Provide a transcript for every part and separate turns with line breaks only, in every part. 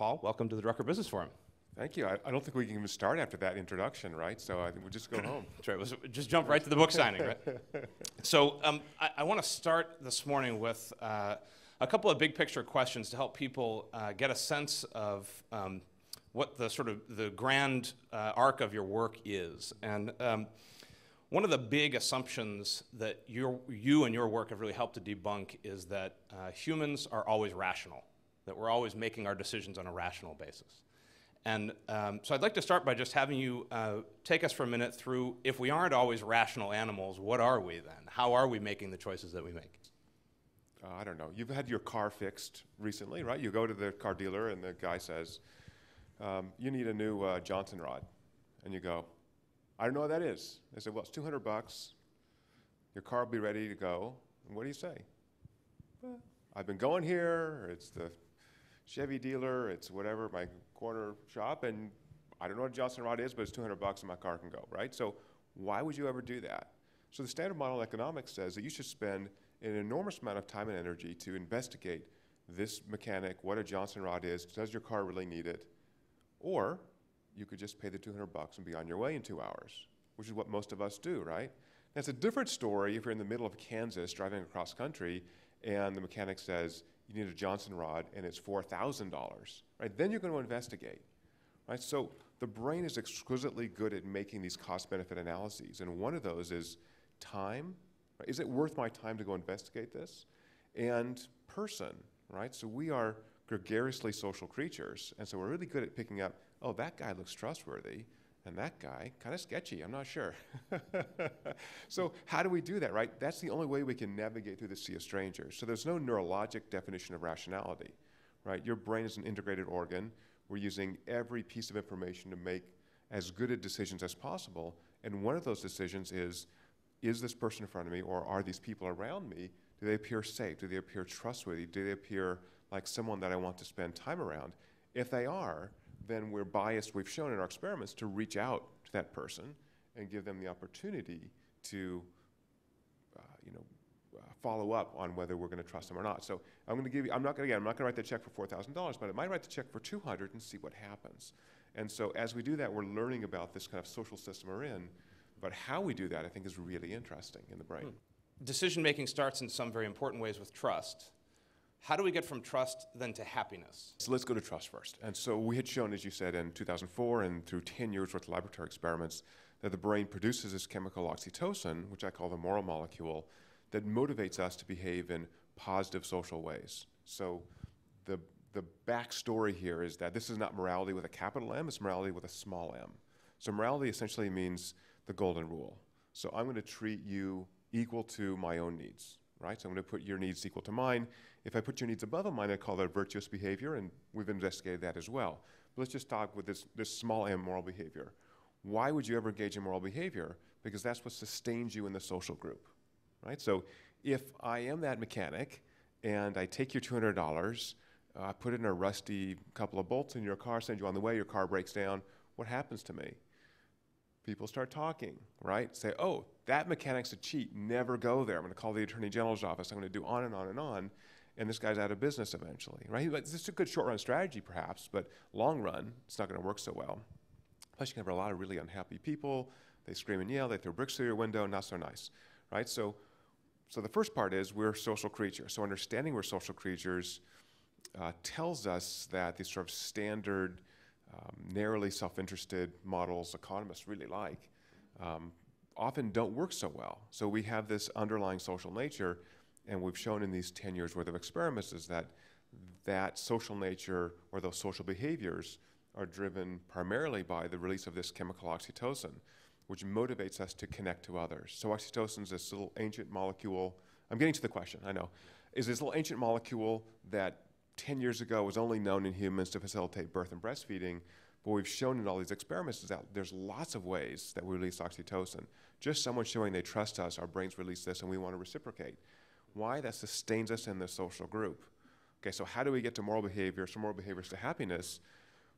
Paul, welcome to the Drucker Business Forum.
Thank you. I, I, don't think we can even start after that introduction, right? So I think we'll just go home.
That's right. We'll just jump right to the book signing, right? so um, I, I want to start this morning with uh, a couple of big picture questions to help people uh, get a sense of um, what the sort of the grand uh, arc of your work is. And um, one of the big assumptions that you and your work have really helped to debunk is that uh, humans are always rational, that we're always making our decisions on a rational basis. And um, so I'd like to start by just having you uh, take us for a minute through if we aren't always rational animals, what are we then? How are we making the choices that we make?
Uh, I don't know. You've had your car fixed recently, right? You go to the car dealer and the guy says, um, You need a new uh, Johnson rod. And you go, I don't know what that is. They say, Well, it's 200 bucks. Your car will be ready to go. And what do you say? Well, I've been going here. It's the Chevy dealer. It's whatever, my corner shop, and I don't know what a Johnson rod is, but it's 200 bucks and my car can go, right? So why would you ever do that? So the standard model economics says that you should spend an enormous amount of time and energy to investigate this mechanic, what a Johnson rod is, does your car really need it? Or you could just pay the 200 bucks and be on your way in two hours, which is what most of us do, right? That's a different story if you're in the middle of Kansas driving across country and the mechanic says, you need a Johnson rod and it's $4,000, right? Then you're going to investigate, right? So the brain is exquisitely good at making these cost benefit analyses. And one of those is time. Right? Is it worth my time to go investigate this? And person, right? So we are gregariously social creatures. And so we're really good at picking up, oh, that guy looks trustworthy and that guy kind of sketchy i'm not sure. So how do we do that right? That's the only way we can navigate through the sea of strangers. So there's no neurologic definition of rationality right? Your brain is an integrated organ. We're using every piece of information to make as good a decisions as possible. And one of those decisions is is this person in front of me or are these people around me? Do they appear safe? Do they appear trustworthy? Do they appear like someone that i want to spend time around? If they are then we're biased, we've shown in our experiments, to reach out to that person and give them the opportunity to, uh, you know, uh, follow up on whether we're going to trust them or not. So I'm going to give you, I'm not going to, again, I'm not going to write the check for $4,000, but I might write the check for 200 and see what happens. And so as we do that, we're learning about this kind of social system we're in, but how we do that, I think, is really interesting in the brain. Hmm.
Decision making starts in some very important ways with trust. How do we get from trust then to happiness?
So let's go to trust first. And so we had shown, as you said, in 2004 and through 10 years worth of laboratory experiments, that the brain produces this chemical oxytocin, which I call the moral molecule, that motivates us to behave in positive social ways. So the, the backstory here is that this is not morality with a capital M, it's morality with a small m. So morality essentially means the golden rule. So I'm going to treat you equal to my own needs, right? So I'm going to put your needs equal to mine if I put your needs above mine, I call that virtuous behavior, and we've investigated that as well. But let's just talk with this, this small m moral behavior. Why would you ever engage in moral behavior? Because that's what sustains you in the social group, right? So if I am that mechanic and I take your $200, uh, put in a rusty couple of bolts in your car, send you on the way, your car breaks down, what happens to me? People start talking, right? Say, oh, that mechanic's a cheat, never go there. I'm going to call the Attorney General's office. I'm going to do on and on and on and this guy's out of business eventually, right? This is a good short run strategy, perhaps, but long run, it's not going to work so well. Plus, you can have a lot of really unhappy people. They scream and yell, they throw bricks through your window, not so nice, right? So, so the first part is we're social creatures. So understanding we're social creatures uh, tells us that these sort of standard, um, narrowly self-interested models economists really like um, often don't work so well. So we have this underlying social nature and we've shown in these 10 years worth of experiments is that that social nature or those social behaviors are driven primarily by the release of this chemical oxytocin, which motivates us to connect to others. So oxytocin is this little ancient molecule. I'm getting to the question, I know. Is this little ancient molecule that 10 years ago was only known in humans to facilitate birth and breastfeeding, but we've shown in all these experiments is that there's lots of ways that we release oxytocin. Just someone showing they trust us, our brains release this, and we want to reciprocate. Why? That sustains us in the social group. Okay, so how do we get to moral behaviors, from moral behaviors to happiness?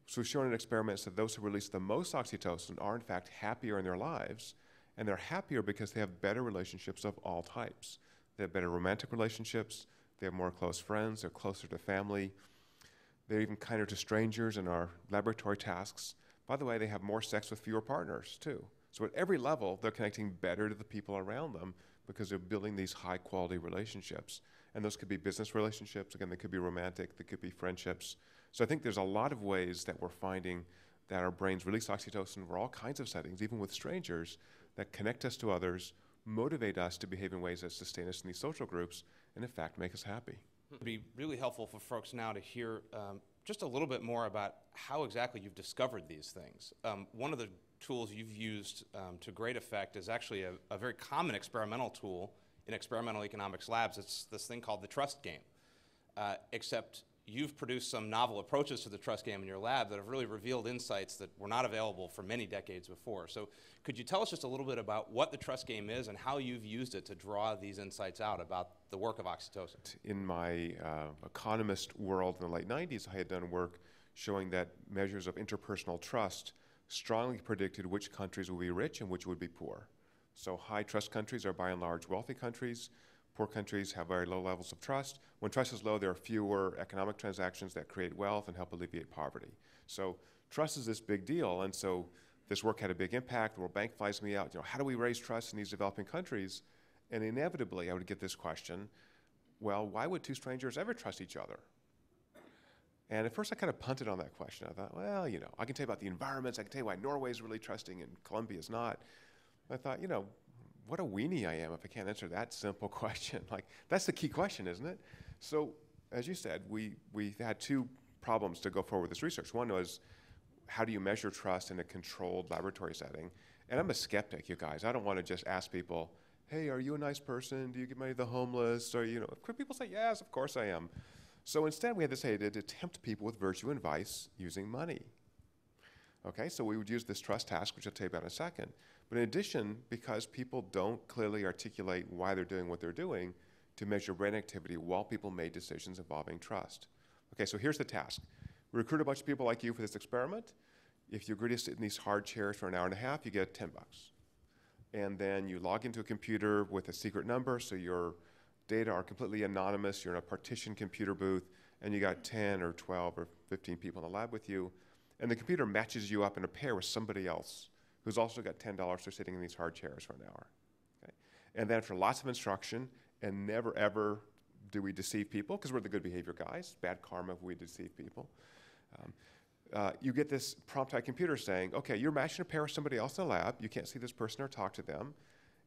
So we've shown in experiments that those who release the most oxytocin are in fact happier in their lives, and they're happier because they have better relationships of all types. They have better romantic relationships, they have more close friends, they're closer to family, They're even kinder to strangers in our laboratory tasks. By the way, they have more sex with fewer partners, too. So at every level, they're connecting better to the people around them because they're building these high quality relationships. And those could be business relationships, again, they could be romantic, they could be friendships. So I think there's a lot of ways that we're finding that our brains release oxytocin for all kinds of settings, even with strangers, that connect us to others, motivate us to behave in ways that sustain us in these social groups, and in fact make us happy.
It'd be really helpful for folks now to hear um, just a little bit more about how exactly you've discovered these things. Um, one of the tools you've used um, to great effect is actually a, a, very common experimental tool in experimental economics labs. It's this thing called the trust game, uh, except you've produced some novel approaches to the trust game in your lab that have really revealed insights that were not available for many decades before. So could you tell us just a little bit about what the trust game is and how you've used it to draw these insights out about the work of oxytocin?
In my uh, economist world in the late 90s, I had done work showing that measures of interpersonal trust strongly predicted which countries would be rich and which would be poor. So high trust countries are by and large wealthy countries. Poor countries have very low levels of trust. When trust is low, there are fewer economic transactions that create wealth and help alleviate poverty. So trust is this big deal, and so this work had a big impact. The World Bank flies me out. You know, how do we raise trust in these developing countries? And inevitably, I would get this question: Well, why would two strangers ever trust each other? And at first, I kind of punted on that question. I thought, well, you know, I can tell you about the environments. I can tell you why Norway is really trusting and Colombia is not. I thought, you know, what a weenie I am if I can't answer that simple question. like, that's the key question, isn't it? So, as you said, we, we had two problems to go forward with this research. One was, how do you measure trust in a controlled laboratory setting? And I'm a skeptic, you guys. I don't want to just ask people, hey, are you a nice person? Do you give money to the homeless? Or, you know, could people say, yes, of course I am. So instead, we had decided to tempt people with virtue and vice using money. Okay, so we would use this trust task, which I'll tell you about in a second. But in addition, because people don't clearly articulate why they're doing what they're doing, to measure brain activity while people made decisions involving trust. Okay, so here's the task. We recruit a bunch of people like you for this experiment. If you agree to sit in these hard chairs for an hour and a half, you get 10 bucks. And then you log into a computer with a secret number, so your data are completely anonymous. You're in a partitioned computer booth, and you got 10 or 12 or 15 people in the lab with you. And the computer matches you up in a pair with somebody else who's also got $10 for sitting in these hard chairs for an hour. Okay? And then after lots of instruction, and never ever do we deceive people, because we're the good behavior guys, bad karma if we deceive people. Um, uh, you get this prompt type computer saying, okay, you're matching a pair with somebody else in the lab, you can't see this person or talk to them,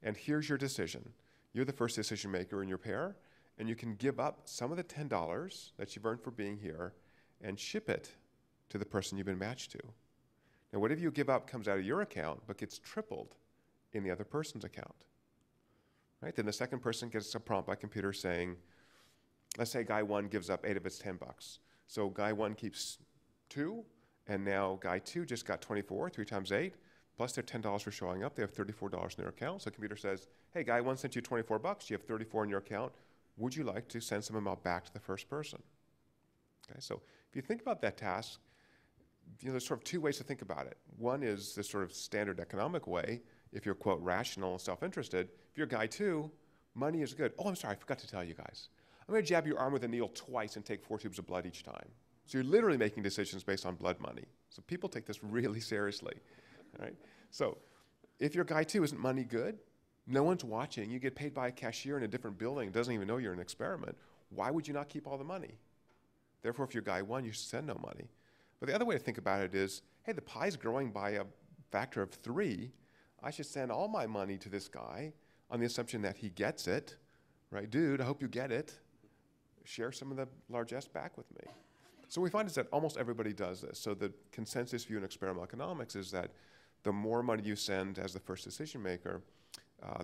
and here's your decision. You're the first decision maker in your pair, and you can give up some of the $10 that you've earned for being here and ship it to the person you've been matched to. Now, whatever you give up comes out of your account, but gets tripled in the other person's account. Right? Then the second person gets a prompt by computer saying, let's say guy one gives up eight of its 10 bucks. So guy one keeps two, and now guy two just got 24, three times eight, plus their $10 for showing up. They have $34 in their account. So computer says, hey, guy one sent you 24 bucks. You have 34 in your account. Would you like to send some amount back to the first person? Okay, so if you think about that task, you know, there's sort of two ways to think about it. One is the sort of standard economic way, if you're, quote, rational and self interested. If you're guy two, money is good. Oh, I'm sorry, I forgot to tell you guys. I'm going to jab your arm with a needle twice and take four tubes of blood each time. So you're literally making decisions based on blood money. So people take this really seriously. Right? So if your guy two isn't money good, no one's watching, you get paid by a cashier in a different building, doesn't even know you're an experiment, why would you not keep all the money? Therefore, if you're guy one, you should send no money. But the other way to think about it is hey, the pie's growing by a factor of three. I should send all my money to this guy on the assumption that he gets it, right? Dude, I hope you get it. Share some of the largesse back with me. So we find is that almost everybody does this. So the consensus view in experimental economics is that the more money you send as the first decision maker, uh,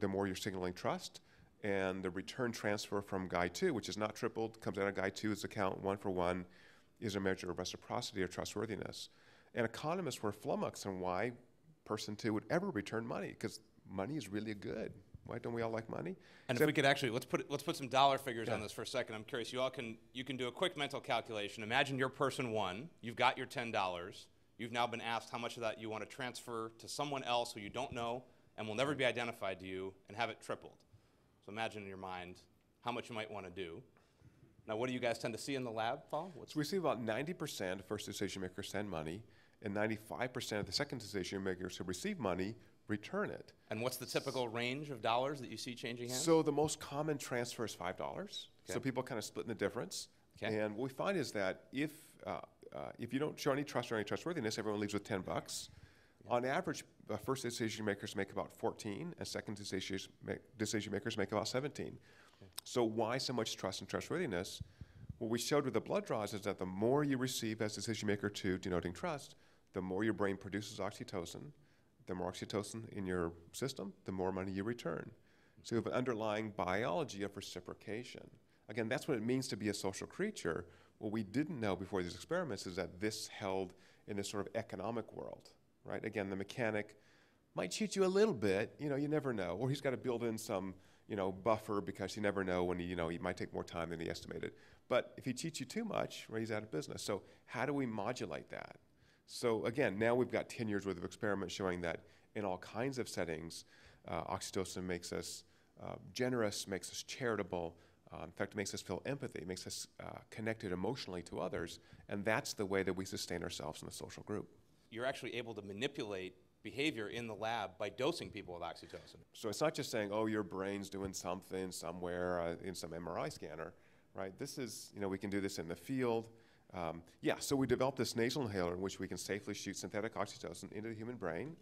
the more you're signaling trust, and the return transfer from guy two, which is not tripled, comes out of guy two's account one for one, is a measure of reciprocity or trustworthiness. And economists were flummoxed on why person two would ever return money, because money is really good. Why don't we all like money?
And Except if we could actually let's put let's put some dollar figures yeah. on this for a second. I'm curious. You all can you can do a quick mental calculation. Imagine you're person one. You've got your ten dollars. You've now been asked how much of that you want to transfer to someone else who you don't know and will never be identified to you, and have it tripled. So imagine in your mind how much you might want to do. Now, what do you guys tend to see in the lab, Paul? What's
So we see about 90% of first decision makers send money, and 95% of the second decision makers who receive money return it.
and what's the typical range of dollars that you see changing hands?
So the most common transfer is five dollars. So people kind of split in the difference.
Okay.
And what we find is that if uh, uh, if you don't show any trust or any trustworthiness, everyone leaves with ten bucks. On average, uh, first decision makers make about fourteen, and second decision make, decision makers make about seventeen. So why so much trust and trustworthiness? What we showed with the blood draws is that the more you receive as decision maker two, denoting trust, the more your brain produces oxytocin. The more oxytocin in your system, the more money you return. So you have an underlying biology of reciprocation. Again, that's what it means to be a social creature. What we didn't know before these experiments is that this held in this sort of economic world, right? Again, the mechanic might cheat you a little bit, you know, you never know. Or he's got to build in some, you know, buffer because you never know when he, you know, he might take more time than he estimated. But if he cheats you too much, well, he's out of business. So how do we modulate that? So again, now we've got 10 years worth of experiments showing that in all kinds of settings, uh, oxytocin makes us uh, generous, makes us charitable. Uh, in fact, it makes us feel empathy, makes us uh, connected emotionally to others, and that's the way that we sustain ourselves in a social group.
You're actually able to manipulate behavior in the lab by dosing people with oxytocin.
So it's not just saying, oh, your brain's doing something somewhere uh, in some MRI scanner, right? This is, you know, we can do this in the field. Um, yeah, so we developed this nasal inhaler in which we can safely shoot synthetic oxytocin into the human brain.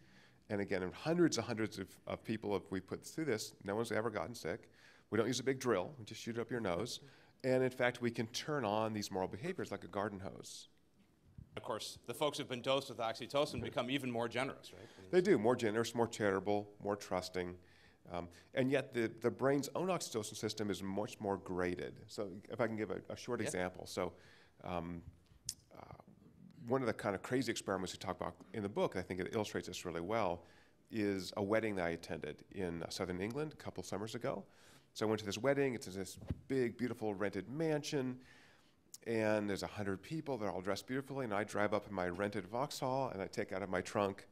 And again, in hundreds and hundreds of, of people have we put through this, no one's ever gotten sick. We don't use a big drill, we just shoot it up your nose. And in fact, we can turn on these moral behaviors like a garden hose.
Of course, the folks who've been dosed with oxytocin become even more generous, right?
They do, more generous, more charitable, more trusting. Um, and yet, the, the brain's own oxytocin system is much more graded. So, if I can give a, a short
Yeah.
example. So, um, uh, one of the kind of crazy experiments we talk about in the book, I think it illustrates this really well, is a wedding that I attended in uh, southern England a couple summers ago. So, I went to this wedding. It's in this big, beautiful rented mansion and there's a hundred people. They're all dressed beautifully, and I drive up in my rented Vauxhall, and I take out of my trunk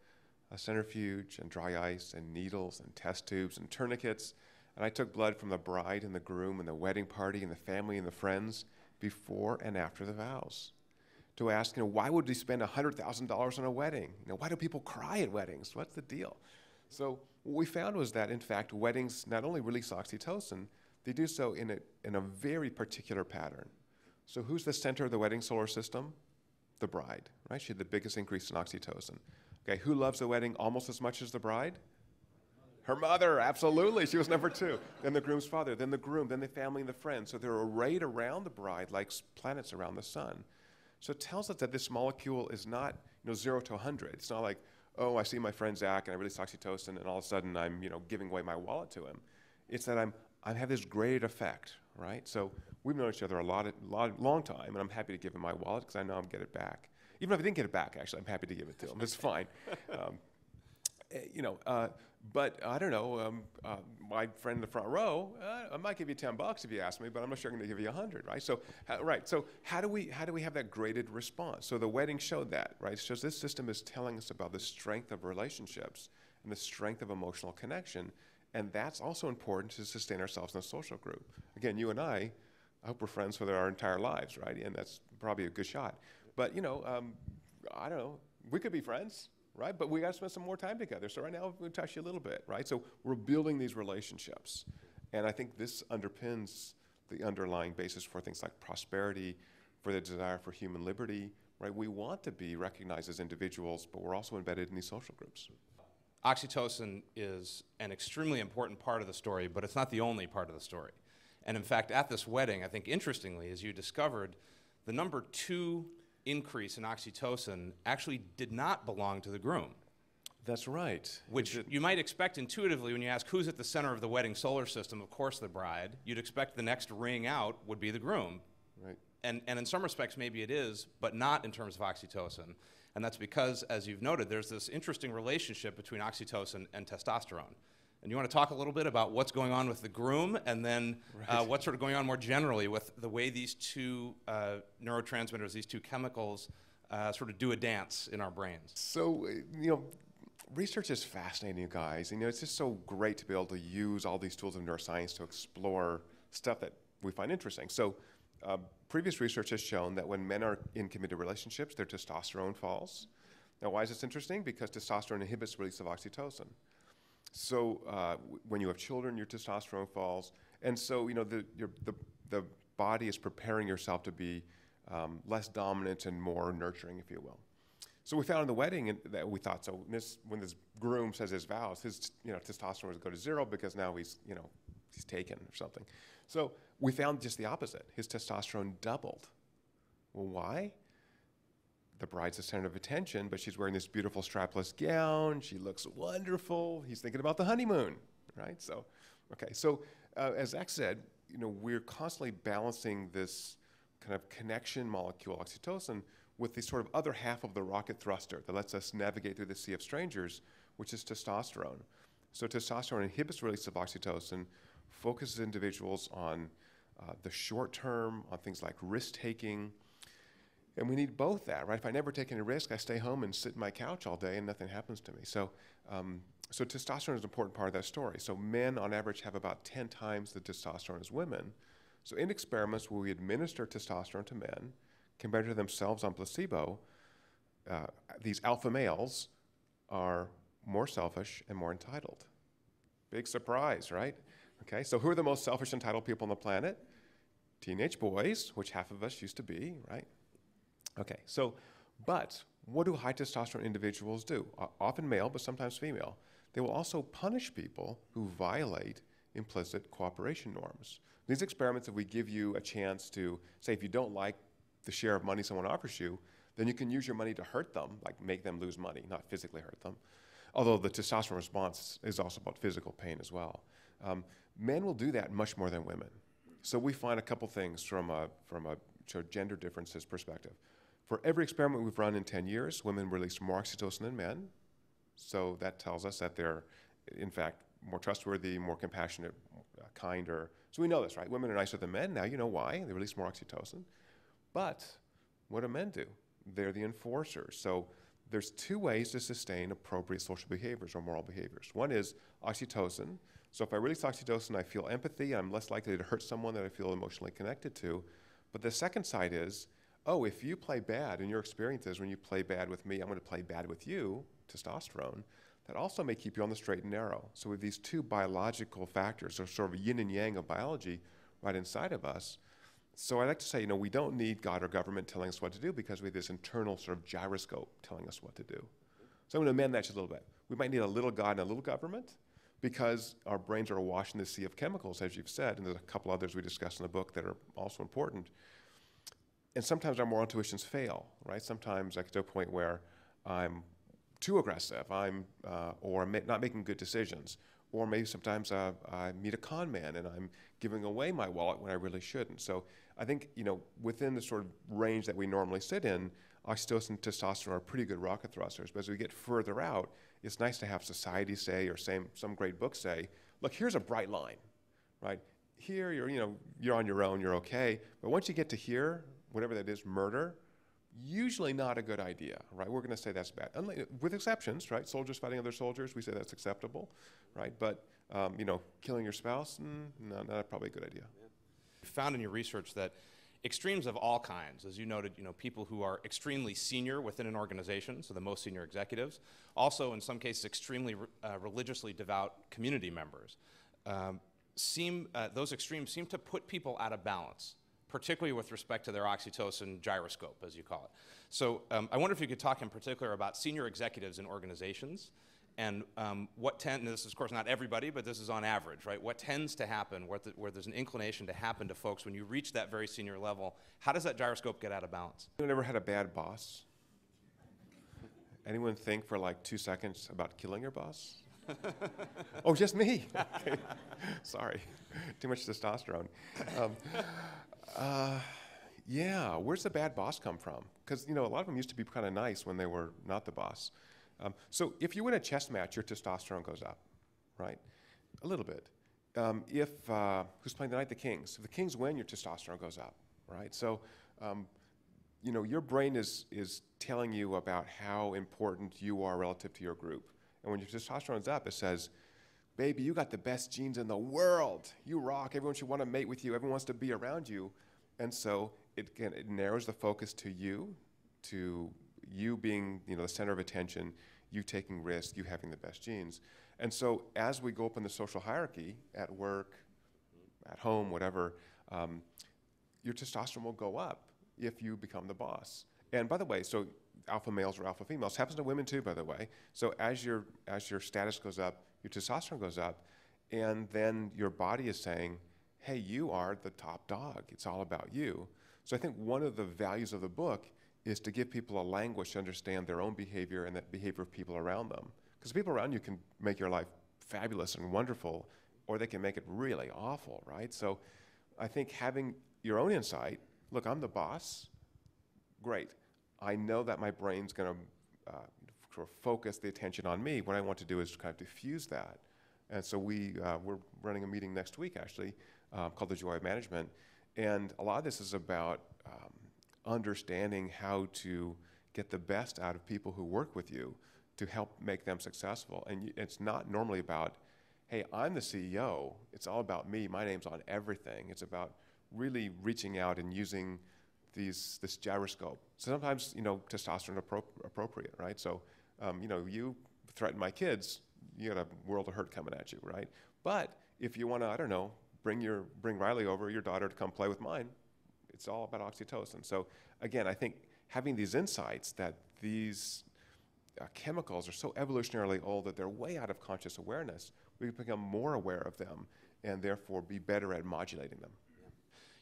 a centrifuge and dry ice and needles and test tubes and tourniquets, and I took blood from the bride and the groom and the wedding party and the family and the friends before and after the vows. To ask, you know, why would we spend hundred thousand dollars on a wedding? You know, why do people cry at weddings? What's the deal? So what we found was that, in fact, weddings not only release oxytocin, they do so in a, in a very particular pattern. So who's the center of the wedding solar system? The bride, right? She had the biggest increase in oxytocin. Okay, who loves the wedding almost as much as the bride? Her mother, absolutely. She was number two. Then the groom's father, then the groom, then the family and the friends. So they're arrayed around the bride like planets around the sun. So it tells us that this molecule is not, you know, zero to 100. It's not like, oh, I see my friend Zach and I release oxytocin and all of a sudden I'm, you know, giving away my wallet to him. It's that I'm, I have this graded effect, right? So we've known each other a lot, lot, long time, and I'm happy to give him my wallet because I know I'm get it back. Even if I didn't get it back, actually, I'm happy to give it to him. It's fine. Um, eh, you know, uh, but I don't know. Um, uh, my friend in the front row, uh, I might give you ten bucks if you ask me, but I'm not sure I'm going to give you a hundred, right? So, right. So, how do we how do we have that graded response? So the wedding showed that, right? It shows this system is telling us about the strength of relationships and the strength of emotional connection, and that's also important to sustain ourselves in a social group. Again, you and I, I hope we're friends for our entire lives, right? And that's probably a good shot. But you know, um, I don't know. We could be friends, right? But we got to spend some more time together. So right now we touch you a little bit, right? So we're building these relationships, and I think this underpins the underlying basis for things like prosperity, for the desire for human liberty, right? We want to be recognized as individuals, but we're also embedded in these social groups.
Oxytocin is an extremely important part of the story, but it's not the only part of the story. And in fact, at this wedding, I think interestingly, as you discovered, the number two increase in oxytocin actually did not belong to the groom,
That's right.
which you might expect intuitively when you ask who's at the center of the wedding solar system, of course, the bride. You'd expect the next ring out would be the groom.
Right.
And, and in some respects, maybe it is, but not in terms of oxytocin. And that's because, as you've noted, there's this interesting relationship between oxytocin and testosterone. And you want to talk a little bit about what's going on with the groom and then uh, what's sort of going on more generally with the way these two uh, neurotransmitters, these two chemicals, uh, sort of do a dance in our brains.
So, uh, you know, research is fascinating, you guys. And, you know, it's just so great to be able to use all these tools of neuroscience to explore stuff that we find interesting. So, uh, previous research has shown that when men are in committed relationships, their testosterone falls. Now, why is this interesting? Because testosterone inhibits release of oxytocin. So uh, when you have children, your testosterone falls, and so you know the, your, the, the body is preparing yourself to be um, less dominant and more nurturing, if you will. So we found in the wedding that we thought so. This, when this groom says his vows, his you know testosterone would go to zero because now he's you know he's taken or something. So we found just the opposite. His testosterone doubled. Well, why? The bride's the center of attention, but she's wearing this beautiful strapless gown. She looks wonderful. He's thinking about the honeymoon, right? So, okay. So, uh, as Zach said, you know, we're constantly balancing this kind of connection molecule, oxytocin, with the sort of other half of the rocket thruster that lets us navigate through the sea of strangers, which is testosterone. So testosterone inhibits release of oxytocin, focuses individuals on uh, the short term, on things like risk taking. And we need both that, right? If I never take any risk, I stay home and sit in my couch all day and nothing happens to me. So, um, so testosterone is an important part of that story. So men, on average, have about 10 times the testosterone as women. So in experiments where we administer testosterone to men, compared to themselves on placebo, uh, these alpha males are more selfish and more entitled. Big surprise, right? Okay, so who are the most selfish, entitled people on the planet? Teenage boys, which half of us used to be, right? Okay, so, but what do high testosterone individuals do? Often male, but sometimes female. They will also punish people who violate implicit cooperation norms. These experiments, if we give you a chance to say, if you don't like the share of money someone offers you, then you can use your money to hurt them, like make them lose money, not physically hurt them. Although the testosterone response is also about physical pain as well. Um, men will do that much more than women. So we find a couple things from a, from a gender differences perspective. For every experiment we've run in 10 years, women release more oxytocin than men. So that tells us that they're, in fact, more trustworthy, more compassionate, uh, kinder. So we know this, right? Women are nicer than men. Now you know why. They release more oxytocin. But what do men do? They're the enforcers. So there's two ways to sustain appropriate social behaviors or moral behaviors. One is oxytocin. So if I release oxytocin, I feel empathy. I'm less likely to hurt someone that I feel emotionally connected to. But the second side is, oh, if you play bad, and your experience is when you play bad with me, I'm going to play bad with you, testosterone. That also may keep you on the straight and narrow. So with these two biological factors, so sort of yin and yang of biology right inside of us, so I like to say, you know, we don't need God or government telling us what to do because we have this internal sort of gyroscope telling us what to do. So I'm going to amend that just a little bit. We might need a little God and a little government because our brains are awash in the sea of chemicals, as you've said, and there's a couple others we discuss in the book that are also important. And sometimes our moral intuitions fail, right? Sometimes I get to a point where I'm too aggressive, I'm, uh, or ma- not making good decisions, or maybe sometimes uh, I meet a con man and I'm giving away my wallet when I really shouldn't. So I think you know within the sort of range that we normally sit in, oxytocin testosterone are pretty good rocket thrusters. But as we get further out, it's nice to have society say or same, some great book say, look, here's a bright line, right? Here you're you know you're on your own, you're okay. But once you get to here, whatever that is, murder, usually not a good idea, right? We're going to say that's bad, with exceptions, right? Soldiers fighting other soldiers, we say that's acceptable, right? But um, you know, killing your spouse, mm, no, not probably a good idea.
You found in your research that extremes of all kinds, as you noted, you know, people who are extremely senior within an organization, so the most senior executives, also in some cases extremely uh, religiously devout community members, um, seem uh, those extremes seem to put people out of balance particularly with respect to their oxytocin gyroscope, as you call it. So um, I wonder if you could talk in particular about senior executives in organizations and um, what tends, this is of course not everybody, but this is on average, right? What tends to happen where, the, where, there's an inclination to happen to folks when you reach that very senior level, how does that gyroscope get out of balance?
You ever had a bad boss? Anyone think for like two seconds about killing your boss? oh, just me. Okay. Sorry, too much testosterone. Um, uh, yeah, where's the bad boss come from? Because you know a lot of them used to be kind of nice when they were not the boss. Um, so if you win a chess match, your testosterone goes up, right? A little bit. Um, if uh, who's playing tonight? The Kings. If the Kings win, your testosterone goes up, right? So, um, you know, your brain is is telling you about how important you are relative to your group, and when your testosterone's up, it says, "Baby, you got the best genes in the world. You rock. Everyone should want to mate with you. Everyone wants to be around you." And so it, can, it narrows the focus to you, to you being you know, the center of attention, you taking risk, you having the best genes. And so as we go up in the social hierarchy, at work, at home, whatever, um, your testosterone will go up if you become the boss. And by the way, so alpha males or alpha females happens to women too, by the way. So as your as your status goes up, your testosterone goes up, and then your body is saying, "Hey, you are the top dog. It's all about you." So I think one of the values of the book is to give people a language to understand their own behavior and the behavior of people around them. Because people around you can make your life fabulous and wonderful, or they can make it really awful, right? So I think having your own insight look, I'm the boss. Great. I know that my brain's going to uh, focus the attention on me. What I want to do is kind of diffuse that. And so we, uh, we're running a meeting next week, actually, uh, called The Joy of Management. And a lot of this is about um, understanding how to get the best out of people who work with you to help make them successful. And it's not normally about, hey, I'm the CEO. It's all about me. My name's on everything. It's about really reaching out and using these, this gyroscope. So sometimes, you know, testosterone appro appropriate, right? So, um, you know, you threaten my kids, you got a world of hurt coming at you, right? But if you want to, I don't know, bring your bring Riley over, your daughter, to come play with mine, it's all about oxytocin. So again, I think having these insights that these uh, chemicals are so evolutionarily old that they're way out of conscious awareness, we become more aware of them and therefore be better at modulating them.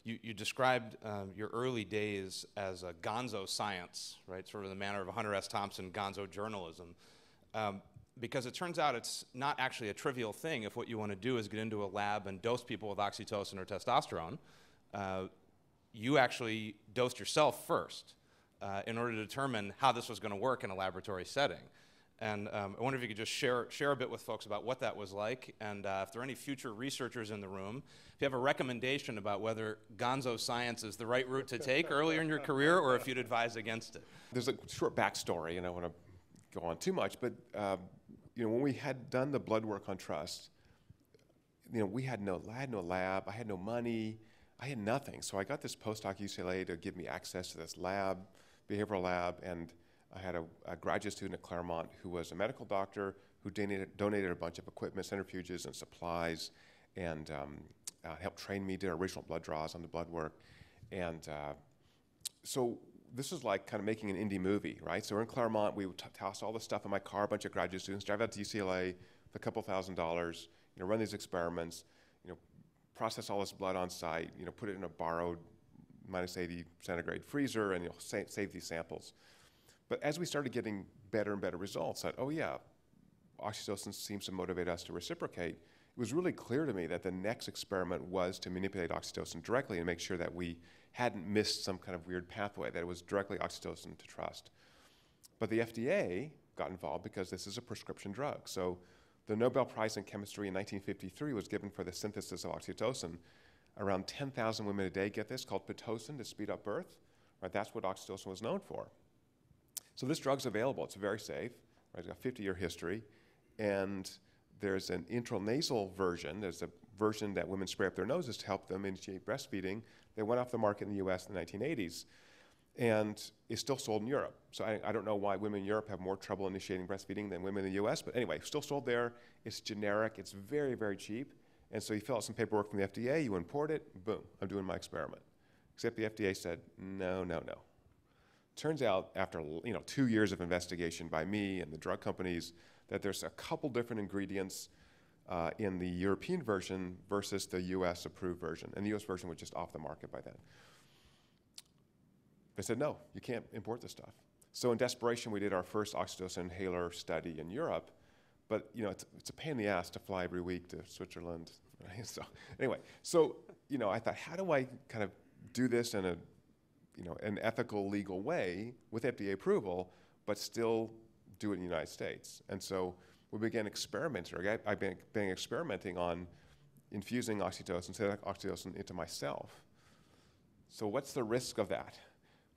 You, you described uh, your early days as a gonzo science, right? Sort of the manner of Hunter S. Thompson gonzo journalism. Um, because it turns out it's not actually a trivial thing if what you want to do is get into a lab and dose people with oxytocin or testosterone. Uh, you actually dosed yourself first uh, in order to determine how this was going to work in a laboratory setting. And um, I wonder if you could just share, share a bit with folks about what that was like, and uh, if there are any future researchers in the room, if you have a recommendation about whether gonzo science is the right route to take earlier in your career, or if you'd advise against it.
There's a short backstory, and I want to go on too much, but uh, you know, when we had done the blood work on trust, you know, we had no, I had no lab, I had no money, I had nothing. So I got this postdoc UCLA to give me access to this lab, behavioral lab, and I had a, a, graduate student at Claremont who was a medical doctor who donated, donated a bunch of equipment, centrifuges, and supplies, and um, uh, helped train me, did original blood draws on the blood work. And uh, so this is like kind of making an indie movie, right? So we're in Claremont, we would toss all the stuff in my car, a bunch of graduate students, drive out to UCLA with a couple thousand dollars, you know, run these experiments, process all this blood on site, you know, put it in a borrowed minus 80 centigrade freezer, and you'll sa save these samples. But as we started getting better and better results, that, oh yeah, oxytocin seems to motivate us to reciprocate, it was really clear to me that the next experiment was to manipulate oxytocin directly and make sure that we hadn't missed some kind of weird pathway, that it was directly oxytocin to trust. But the FDA got involved because this is a prescription drug. So the Nobel Prize in Chemistry in 1953 was given for the synthesis of oxytocin. Around 10,000 women a day get this, called Pitocin, to speed up birth. Right, that's what oxytocin was known for. So this drug's available. It's very safe. Right? It's got a 50-year history. And there's an intranasal version. There's a version that women spray up their noses to help them initiate breastfeeding. They went off the market in the US in the 1980s and is still sold in Europe. So I, I, don't know why women in Europe have more trouble initiating breastfeeding than women in the US, but anyway, still sold there. It's generic, it's very, very cheap. And so you fill out some paperwork from the FDA, you import it, boom, I'm doing my experiment. Except the FDA said, no, no, no. Turns out, after you know, two years of investigation by me and the drug companies, that there's a couple different ingredients uh, in the European version versus the US approved version. And the US version was just off the market by then. They said, no, you can't import this stuff. So in desperation, we did our first oxytocin inhaler study in Europe. But you know, it's, it's a pain in the ass to fly every week to Switzerland. Right? So anyway, so you know, I thought, how do I kind of do this in a you know, an ethical, legal way with FDA approval, but still do it in the United States. And so we began experimenting. I've been, been experimenting on infusing oxytocin, synthetic oxytocin, into myself. So what's the risk of that?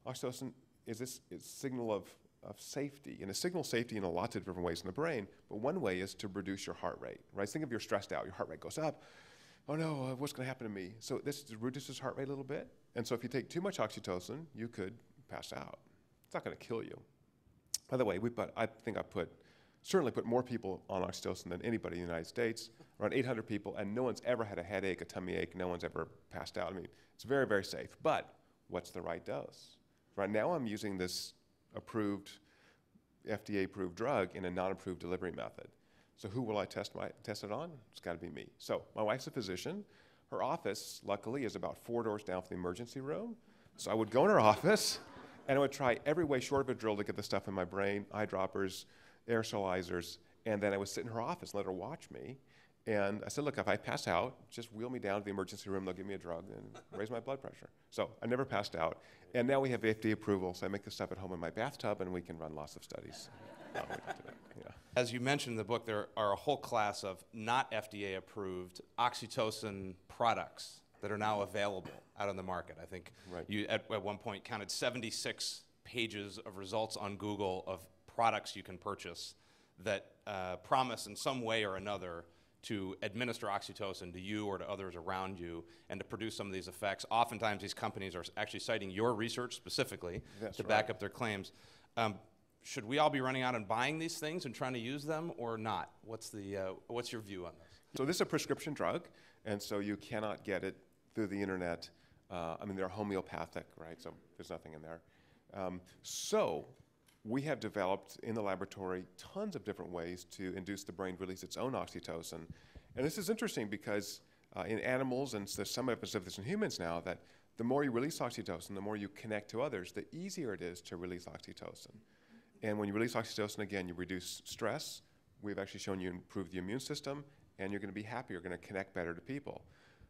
Oxytocin is this is signal of, of safety, and it signals safety in a lot of different ways in the brain, but one way is to reduce your heart rate, right? Think if you're stressed out, your heart rate goes up, oh no, uh, what's gonna happen to me? So this reduces heart rate a little bit, And so if you take too much oxytocin, you could pass out. It's not going to kill you. By the way, we put, I think I put, certainly put more people on oxytocin than anybody in the United States, around 800 people, and no one's ever had a headache, a tummy ache, no one's ever passed out. I mean, it's very, very safe. But what's the right dose? Right now, I'm using this approved, FDA approved drug in a non approved delivery method. So, who will I test, my, test it on? It's got to be me. So, my wife's a physician. Her office, luckily, is about four doors down from the emergency room. So, I would go in her office and I would try every way short of a drill to get the stuff in my brain eyedroppers, aerosolizers, and then I would sit in her office and let her watch me. And I said, look, if I pass out, just wheel me down to the emergency room. They'll give me a drug and raise my blood pressure. So I never passed out. And now we have FDA approval, so I make this stuff at home in my bathtub, and we can run lots of studies. yeah.
As you mentioned in the book, there are a whole class of not FDA approved oxytocin products that are now available out on the market. I think
right.
you at, at one point counted 76 pages of results on Google of products you can purchase that uh, promise in some way or another to administer oxytocin to you or to others around you and to produce some of these effects. Oftentimes, these companies are actually citing your research specifically
That's
to
right.
back up their claims. Um, should we all be running out and buying these things and trying to use them or not? What's, the, uh, what's your view on this?
So, this is a prescription drug, and so you cannot get it through the internet. Uh, I mean, they're homeopathic, right? So, there's nothing in there. Um, so, we have developed in the laboratory tons of different ways to induce the brain release its own oxytocin. And this is interesting because uh, in animals, and there's some evidence of this in humans now, that the more you release oxytocin, the more you connect to others, the easier it is to release oxytocin. And when you release oxytocin, again, you reduce stress. We've actually shown you improve the immune system, and you're going to be happier, you're going to connect better to people.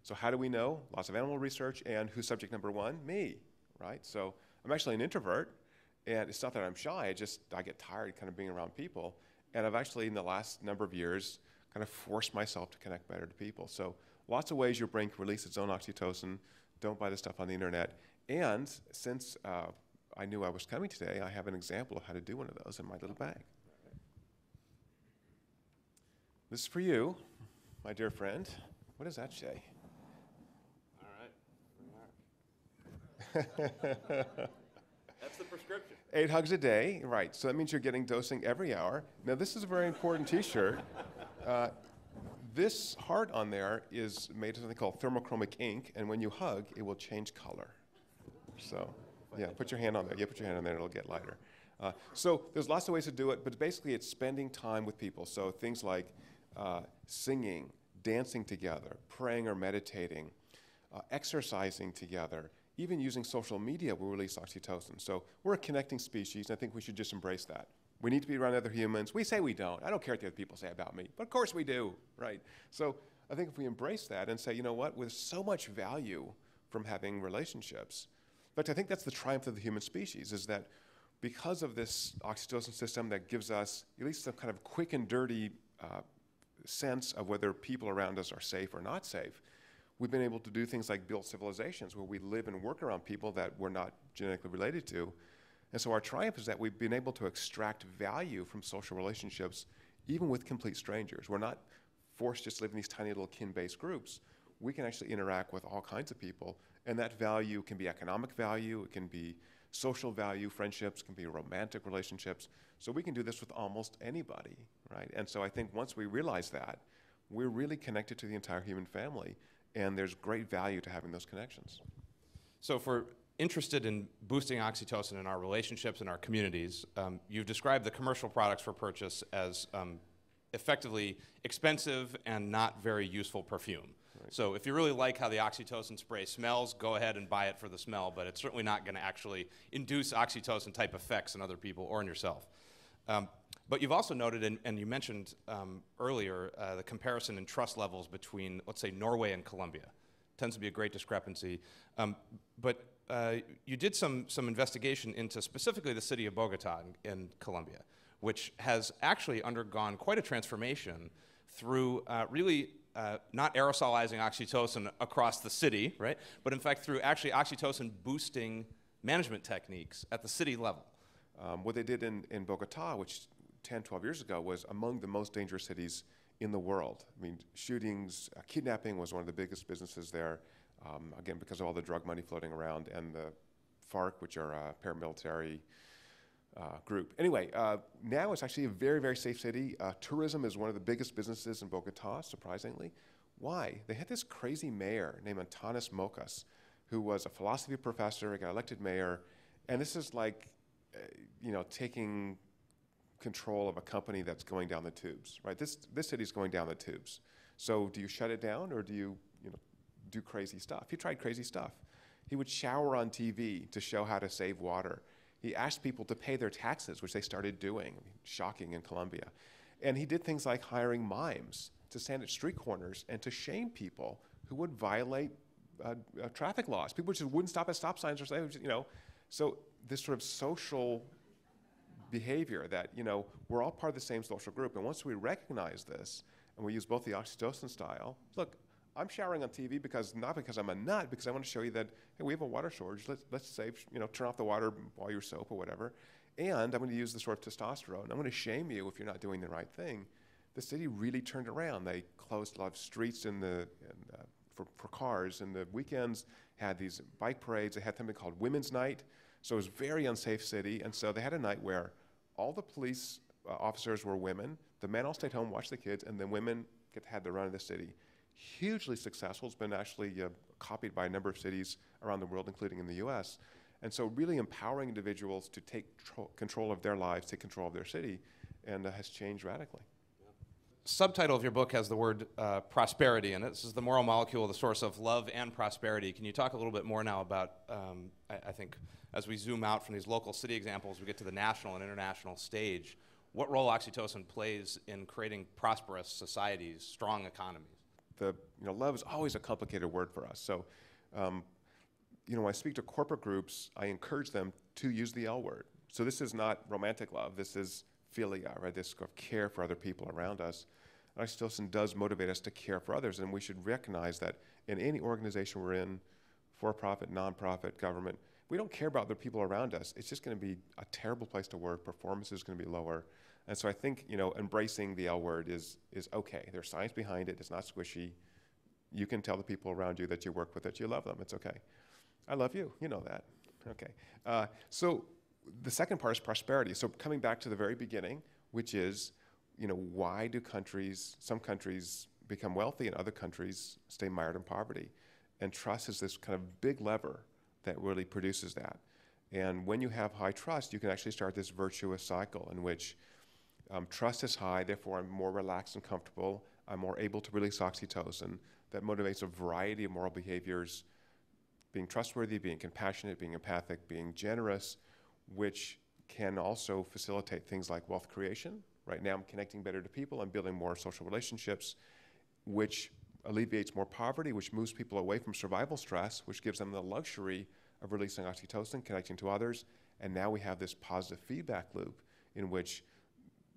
So, how do we know? Lots of animal research, and who's subject number one? Me, right? So, I'm actually an introvert. And it's not that I'm shy, I just I get tired kind of being around people. And I've actually in the last number of years kind of forced myself to connect better to people. So lots of ways your brain can release its own oxytocin. Don't buy the stuff on the internet. And since uh, I knew I was coming today, I have an example of how to do one of those in my little bag. This is for you, my dear friend. What does that say?
All right. That's the prescription.
Eight hugs a day, right. So that means you're getting dosing every hour. Now, this is a very important t shirt. Uh, this heart on there is made of something called thermochromic ink, and when you hug, it will change color. So, yeah, put your hand on there. Yeah, put your hand on there, it'll get lighter. Uh, so, there's lots of ways to do it, but basically, it's spending time with people. So, things like uh, singing, dancing together, praying or meditating, uh, exercising together, even using social media will release oxytocin. So we're a connecting species, and I think we should just embrace that. We need to be around other humans. We say we don't. I don't care what the other people say about me, but of course we do, right? So I think if we embrace that and say, you know what, with so much value from having relationships, but I think that's the triumph of the human species, is that because of this oxytocin system that gives us at least some kind of quick and dirty uh, sense of whether people around us are safe or not safe, we've been able to do things like build civilizations where we live and work around people that we're not genetically related to. And so our triumph is that we've been able to extract value from social relationships, even with complete strangers. We're not forced just to live in these tiny little kin based groups. We can actually interact with all kinds of people, and that value can be economic value, it can be social value, friendships, can be romantic relationships. So we can do this with almost anybody, right? And so I think once we realize that, we're really connected to the entire human family and there's great value to having those connections.
So, if we're interested in boosting oxytocin in our relationships and our communities, um, you've described the commercial products for purchase as um, effectively expensive and not very useful perfume. Right. So, if you really like how the oxytocin spray smells, go ahead and buy it for the smell, but it's certainly not going to actually induce oxytocin type effects in other people or in yourself. Um, but you've also noted, and, and you mentioned um, earlier, uh, the comparison in trust levels between, let's say, Norway and Colombia. Tends to be a great discrepancy. Um, but uh, you did some, some investigation into specifically the city of Bogota in, in Colombia, which has actually undergone quite a transformation through uh, really uh, not aerosolizing oxytocin across the city, right? But in fact, through actually oxytocin boosting management techniques at the city level.
Um, what they did in, in Bogota, which 10, 12 years ago was among the most dangerous cities in the world. I mean, shootings, uh, kidnapping was one of the biggest businesses there. um, again, because of all the drug money floating around, and the FARC, which are a paramilitary uh, group. Anyway, uh, now it's actually a very, very safe city. Uh, tourism is one of the biggest businesses in Bogota, surprisingly. Why? They had this crazy mayor named Antanas Mockus, who was a philosophy professor, got elected mayor, and this is like, you know, taking control of a company that's going down the tubes, right? This this city's going down the tubes. So do you shut it down or do you, you know, do crazy stuff? He tried crazy stuff. He would shower on TV to show how to save water. He asked people to pay their taxes, which they started doing. I mean, shocking in Colombia. And he did things like hiring mimes to stand at street corners and to shame people who would violate uh, uh, traffic laws. People just wouldn't stop at stop signs or say, you know. So this sort of social behavior that you know we're all part of the same social group, and once we recognize this and we use both the oxytocin style, look, I'm showering on TV because not because I'm a nut, because I want to show you that hey, we have a water shortage. Let's let's save you know turn off the water while you're soap or whatever, and I'm going to use the sort of testosterone. I'm going to shame you if you're not doing the right thing. The city really turned around. They closed a lot of streets in the in, for, for cars, and the weekends had these bike parades. They had something called Women's Night, so it was a very unsafe city. And so they had a night where all the police uh, officers were women. The men all stayed home, watched the kids, and the women get, had the run of the city hugely successful. It's been actually uh, copied by a number of cities around the world, including in the US. And so, really empowering individuals to take tro- control of their lives, take control of their city, and uh, has changed radically.
Subtitle of your book has the word uh, prosperity in it. This is the moral molecule, the source of love and prosperity. Can you talk a little bit more now about, um, I, I think, as we zoom out from these local city examples, we get to the national and international stage, what role oxytocin plays in creating prosperous societies, strong economies?
the you know love is always a complicated word for us. So, um, you know, when I speak to corporate groups, I encourage them to use the L word. So this is not romantic love. This is philia, right? This of care for other people around us. Oxytocin does motivate us to care for others, and we should recognize that in any organization we're in, for-profit, non-profit, government, we don't care about the people around us. It's just going to be a terrible place to work. Performance is going to be lower. And so I think you know embracing the L word is is okay. There's science behind it. It's not squishy. You can tell the people around you that you work with that you love them. It's okay. I love you. You know that. Okay. Uh, so the second part is prosperity. So coming back to the very beginning, which is, you know, why do countries, some countries become wealthy and other countries stay mired in poverty? And trust is this kind of big lever that really produces that. And when you have high trust, you can actually start this virtuous cycle in which um, trust is high, therefore I'm more relaxed and comfortable. I'm more able to release oxytocin. That motivates a variety of moral behaviors being trustworthy, being compassionate, being empathic, being generous, which can also facilitate things like wealth creation. Right now, I'm connecting better to people, I'm building more social relationships, which alleviates more poverty, which moves people away from survival stress, which gives them the luxury of releasing oxytocin, connecting to others. And now we have this positive feedback loop in which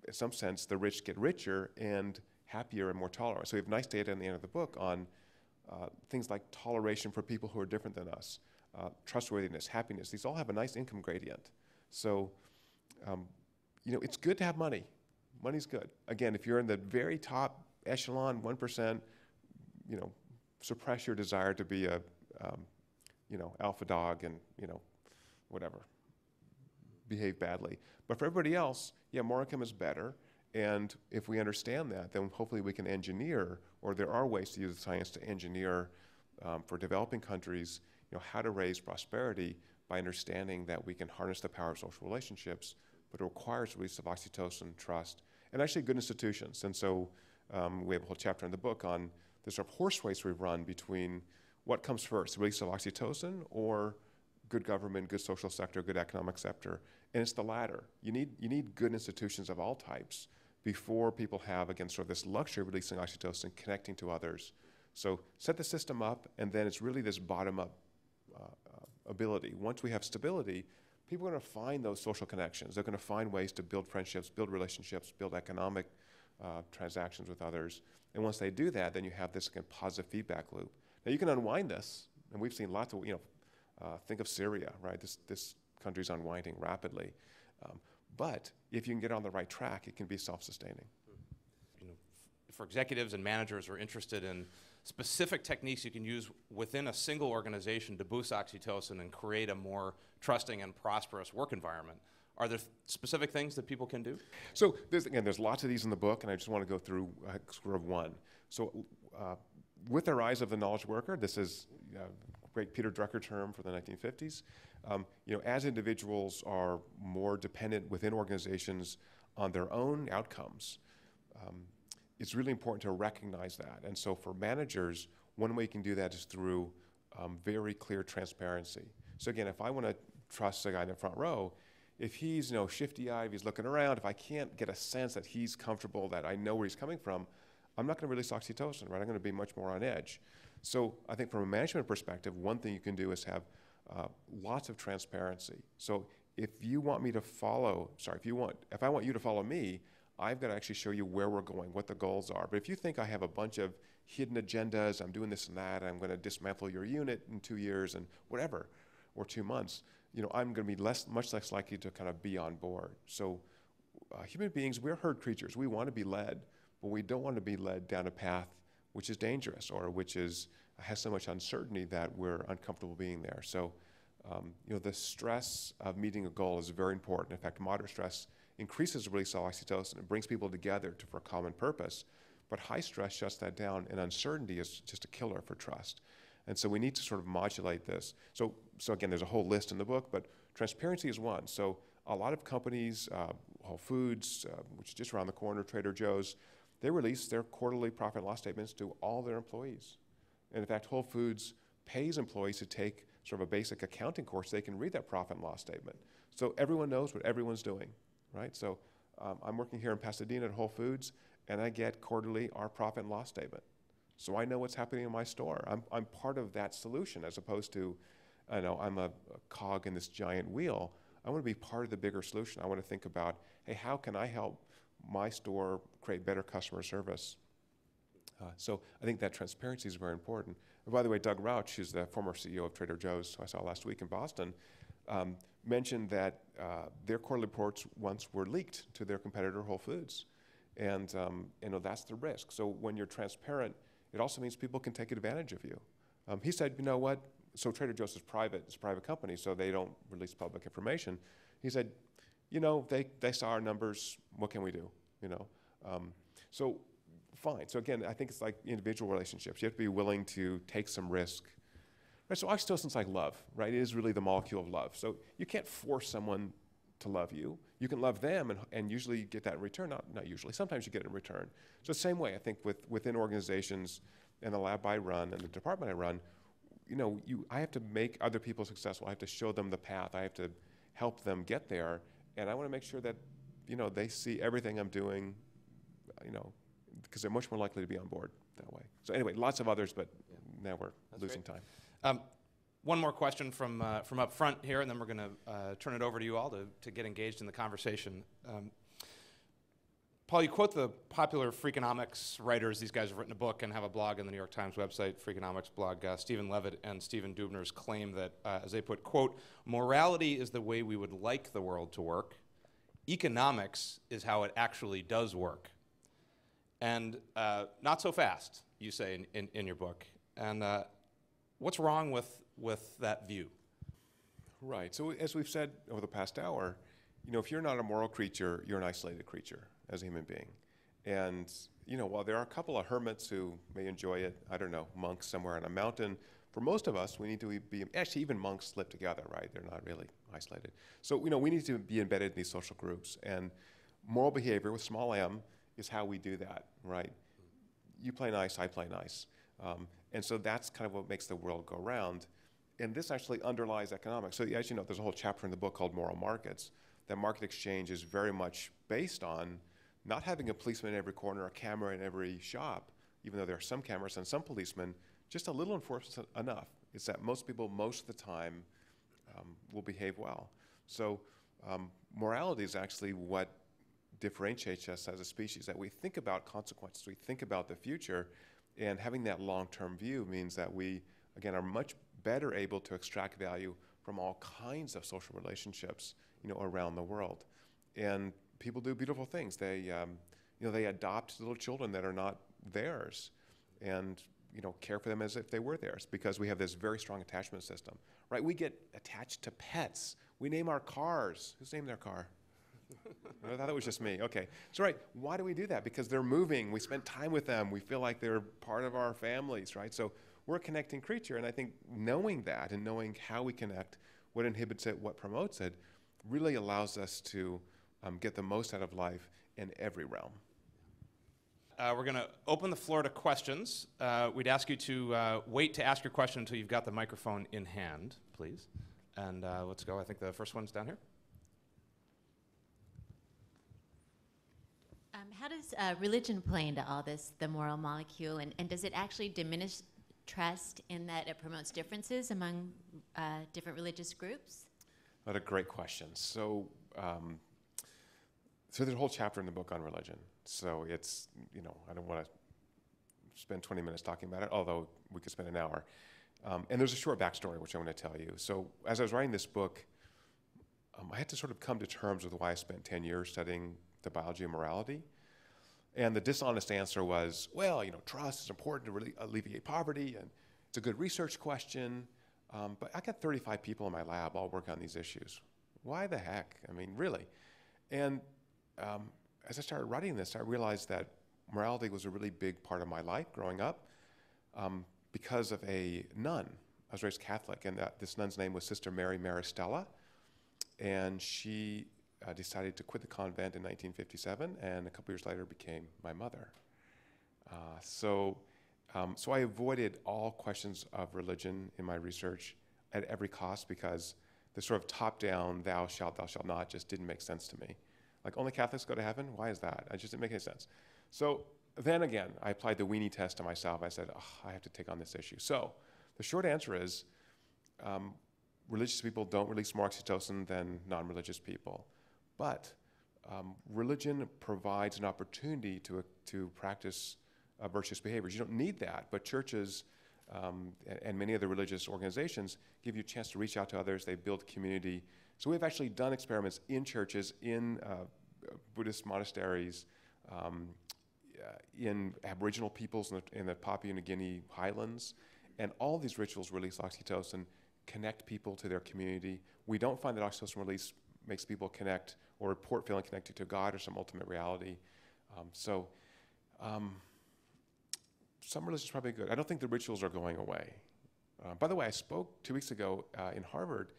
in some sense, the rich get richer and happier and more tolerant. So we have nice data in the end of the book on uh, things like toleration for people who are different than us, uh, trustworthiness, happiness. These all have a nice income gradient. So, um, you know, it's good to have money. Money's good. Again, if you're in the very top echelon, 1%, you know, suppress your desire to be a, um, you know, alpha dog and, you know, whatever, behave badly. But for everybody else, yeah, more income is better. And if we understand that, then hopefully we can engineer, or there are ways to use science to engineer um, for developing countries, you know, how to raise prosperity by understanding that we can harness the power of social relationships, but it requires release of oxytocin, trust, and actually good institutions. And so um, we have a whole chapter in the book on the sort of horse race we run between what comes first, release of oxytocin or good government, good social sector, good economic sector. And it's the latter. You need, you need good institutions of all types before people have, again, sort of this luxury of releasing oxytocin, connecting to others. So set the system up, and then it's really this bottom up uh, ability. Once we have stability, people are going to find those social connections. They're going to find ways to build friendships, build relationships, build economic uh, transactions with others. And once they do that, then you have this positive feedback loop. Now you can unwind this, and we've seen lots of, you know, uh, think of Syria, right? This, this country's unwinding rapidly. Um, but if you can get on the right track, it can be self-sustaining.
For executives and managers who are interested in specific techniques you can use within a single organization to boost oxytocin and create a more trusting and prosperous work environment. Are there specific things that people can do?
So there's, again, there's lots of these in the book, and I just want to go through uh, sort of one. So uh, with the rise of the knowledge worker, this is a great Peter Drucker term for the 1950s. Um, you know, as individuals are more dependent within organizations on their own outcomes, um, it's really important to recognize that. And so for managers, one way you can do that is through um, very clear transparency. So again, if I want to trust the guy in the front row, if he's you know shifty-eyed, if he's looking around, if I can't get a sense that he's comfortable, that I know where he's coming from, I'm not going to release oxytocin, right? I'm going to be much more on edge. So I think from a management perspective, one thing you can do is have uh, lots of transparency. So if you want me to follow, sorry, if you want, if I want you to follow me, I've got to actually show you where we're going, what the goals are. But if you think I have a bunch of hidden agendas, I'm doing this and that, I'm going to dismantle your unit in two years and whatever, or two months, you know, I'm going to be less, much less likely to kind of be on board. So uh, human beings, we're herd creatures. We want to be led, but we don't want to be led down a path which is dangerous or which is has so much uncertainty that we're uncomfortable being there. So, um, you know, the stress of meeting a goal is very important. In fact, moderate stress increases the release of oxytocin. It brings people together to, for a common purpose. But high stress shuts that down, and uncertainty is just a killer for trust. And so we need to sort of modulate this. So, so again, there's a whole list in the book, but transparency is one. So a lot of companies, uh, Whole Foods, uh, which is just around the corner, Trader Joe's, they release their quarterly profit and loss statements to all their employees. And in fact, Whole Foods pays employees to take sort of a basic accounting course. They can read that profit and loss statement. So everyone knows what everyone's doing, right? So um, I'm working here in Pasadena at Whole Foods, and I get quarterly our profit and loss statement. So I know what's happening in my store. I'm, I'm part of that solution as opposed to, I know, I'm a, a cog in this giant wheel. I want to be part of the bigger solution. I want to think about, hey, how can I help my store create better customer service? Uh, so I think that transparency is very important. And by the way, Doug Rauch, who's the former CEO of Trader Joe's, who I saw last week in Boston, um, mentioned that uh, their quarterly reports once were leaked to their competitor Whole Foods. And um, you know, that's the risk. So when you're transparent, it also means people can take advantage of you. Um, he said, you know what? So Trader Joe's is private, it's a private company, so they don't release public information. He said, you know, they, they saw our numbers, what can we do? You know? Um, so fine. So again, I think it's like individual relationships. You have to be willing to take some risk. Right, so oxytocin's like love, right? It is really the molecule of love. So you can't force someone to love you. You can love them and, and usually get that in return. Not, not usually, sometimes you get it in return. So the same way, I think with, within organizations and the lab I run and the department I run, you know, you, I have to make other people successful. I have to show them the path. I have to help them get there. And I want to make sure that, you know, they see everything I'm doing, uh, you know, because they're much more likely to be on board that way. So anyway, lots of others, but yeah. now we're That's losing great. time. Um,
one more question from, uh, from up front here, and then we're going to uh, turn it over to you all to, to get engaged in the conversation. Um, Paul, you quote the popular Freakonomics writers. These guys have written a book and have a blog on the New York Times website, Freakonomics blog. Uh, Steven Levitt and Stephen Dubner's claim that, uh, as they put, quote, morality is the way we would like the world to work. Economics is how it actually does work. And uh, not so fast, you say in, in, in your book. And uh, what's wrong with with that view.
Right. So as we've said over the past hour, you know, if you're not a moral creature, you're an isolated creature as a human being. And you know, while there are a couple of hermits who may enjoy it, I don't know, monks somewhere on a mountain. For most of us, we need to be actually even monks live together, right? They're not really isolated. So you know, we need to be embedded in these social groups, and moral behavior with small m is how we do that, right? You play nice, I play nice, um, and so that's kind of what makes the world go round and this actually underlies economics. So as you know, there's a whole chapter in the book called Moral Markets. That market exchange is very much based on not having a policeman in every corner, a camera in every shop, even though there are some cameras and some policemen, just a little enforcement enough. It's that most people, most of the time, um, will behave well. So um, morality is actually what differentiates us as a species, that we think about consequences, we think about the future, and having that long-term view means that we, again, are much better able to extract value from all kinds of social relationships, you know, around the world. And people do beautiful things. They, um, you know, they adopt little children that are not theirs and you know care for them as if they were theirs because we have this very strong attachment system right we get attached to pets we name our cars who's named their car I thought it was just me. Okay. So, right, why do we do that? Because they're moving. We spend time with them. We feel like they're part of our families, right? So, we're a connecting creature. And I think knowing that and knowing how we connect, what inhibits it, what promotes it, really allows us to um, get the most out of life in every realm.
Uh, we're going to open the floor to questions. Uh, we'd ask you to uh, wait to ask your question until you've got the microphone in hand, please. And uh, let's go. I think the first one's down here.
Um, how does uh, religion play into all this, the moral molecule, and, and does it actually diminish trust in that it promotes differences among uh, different religious groups?
What a great question. So, um, so there's a whole chapter in the book on religion. So it's, you know, I don't want to spend 20 minutes talking about it, although we could spend an hour. Um, and there's a short backstory, which I want to tell you. So as I was writing this book, um, I had to sort of come to terms with why I spent 10 years studying the biology of morality. And the dishonest answer was, well, you know, trust is important to really alleviate poverty, and it's a good research question. Um, but I got 35 people in my lab all working on these issues. Why the heck? I mean, really. And um, as I started writing this, I realized that morality was a really big part of my life growing up um, because of a nun. I was raised Catholic, and that, this nun's name was Sister Mary Maristella. And she uh, decided to quit the convent in 1957, and a couple years later became my mother. Uh, so, um, so I avoided all questions of religion in my research at every cost because the sort of top-down "thou shalt, thou shalt not" just didn't make sense to me. Like only Catholics go to heaven? Why is that? It just didn't make any sense. So then again, I applied the weenie test to myself. I said, oh, I have to take on this issue. So the short answer is. Um, religious people don't release more oxytocin than non-religious people. But um, religion provides an opportunity to, uh, to practice uh, virtuous behaviors. You don't need that, but churches um, and, and, many other religious organizations give you a chance to reach out to others. They build community. So we've actually done experiments in churches, in uh, Buddhist monasteries, um, uh, in Aboriginal peoples in the, in the Papua New Guinea highlands, and all these rituals release oxytocin, connect people to their community. We don't find that oxytocin release makes people connect or report feeling connected to God or some ultimate reality. Um, so, um, some religions is probably good. I don't think the rituals are going away. Uh, by the way, I spoke two weeks ago uh, in Harvard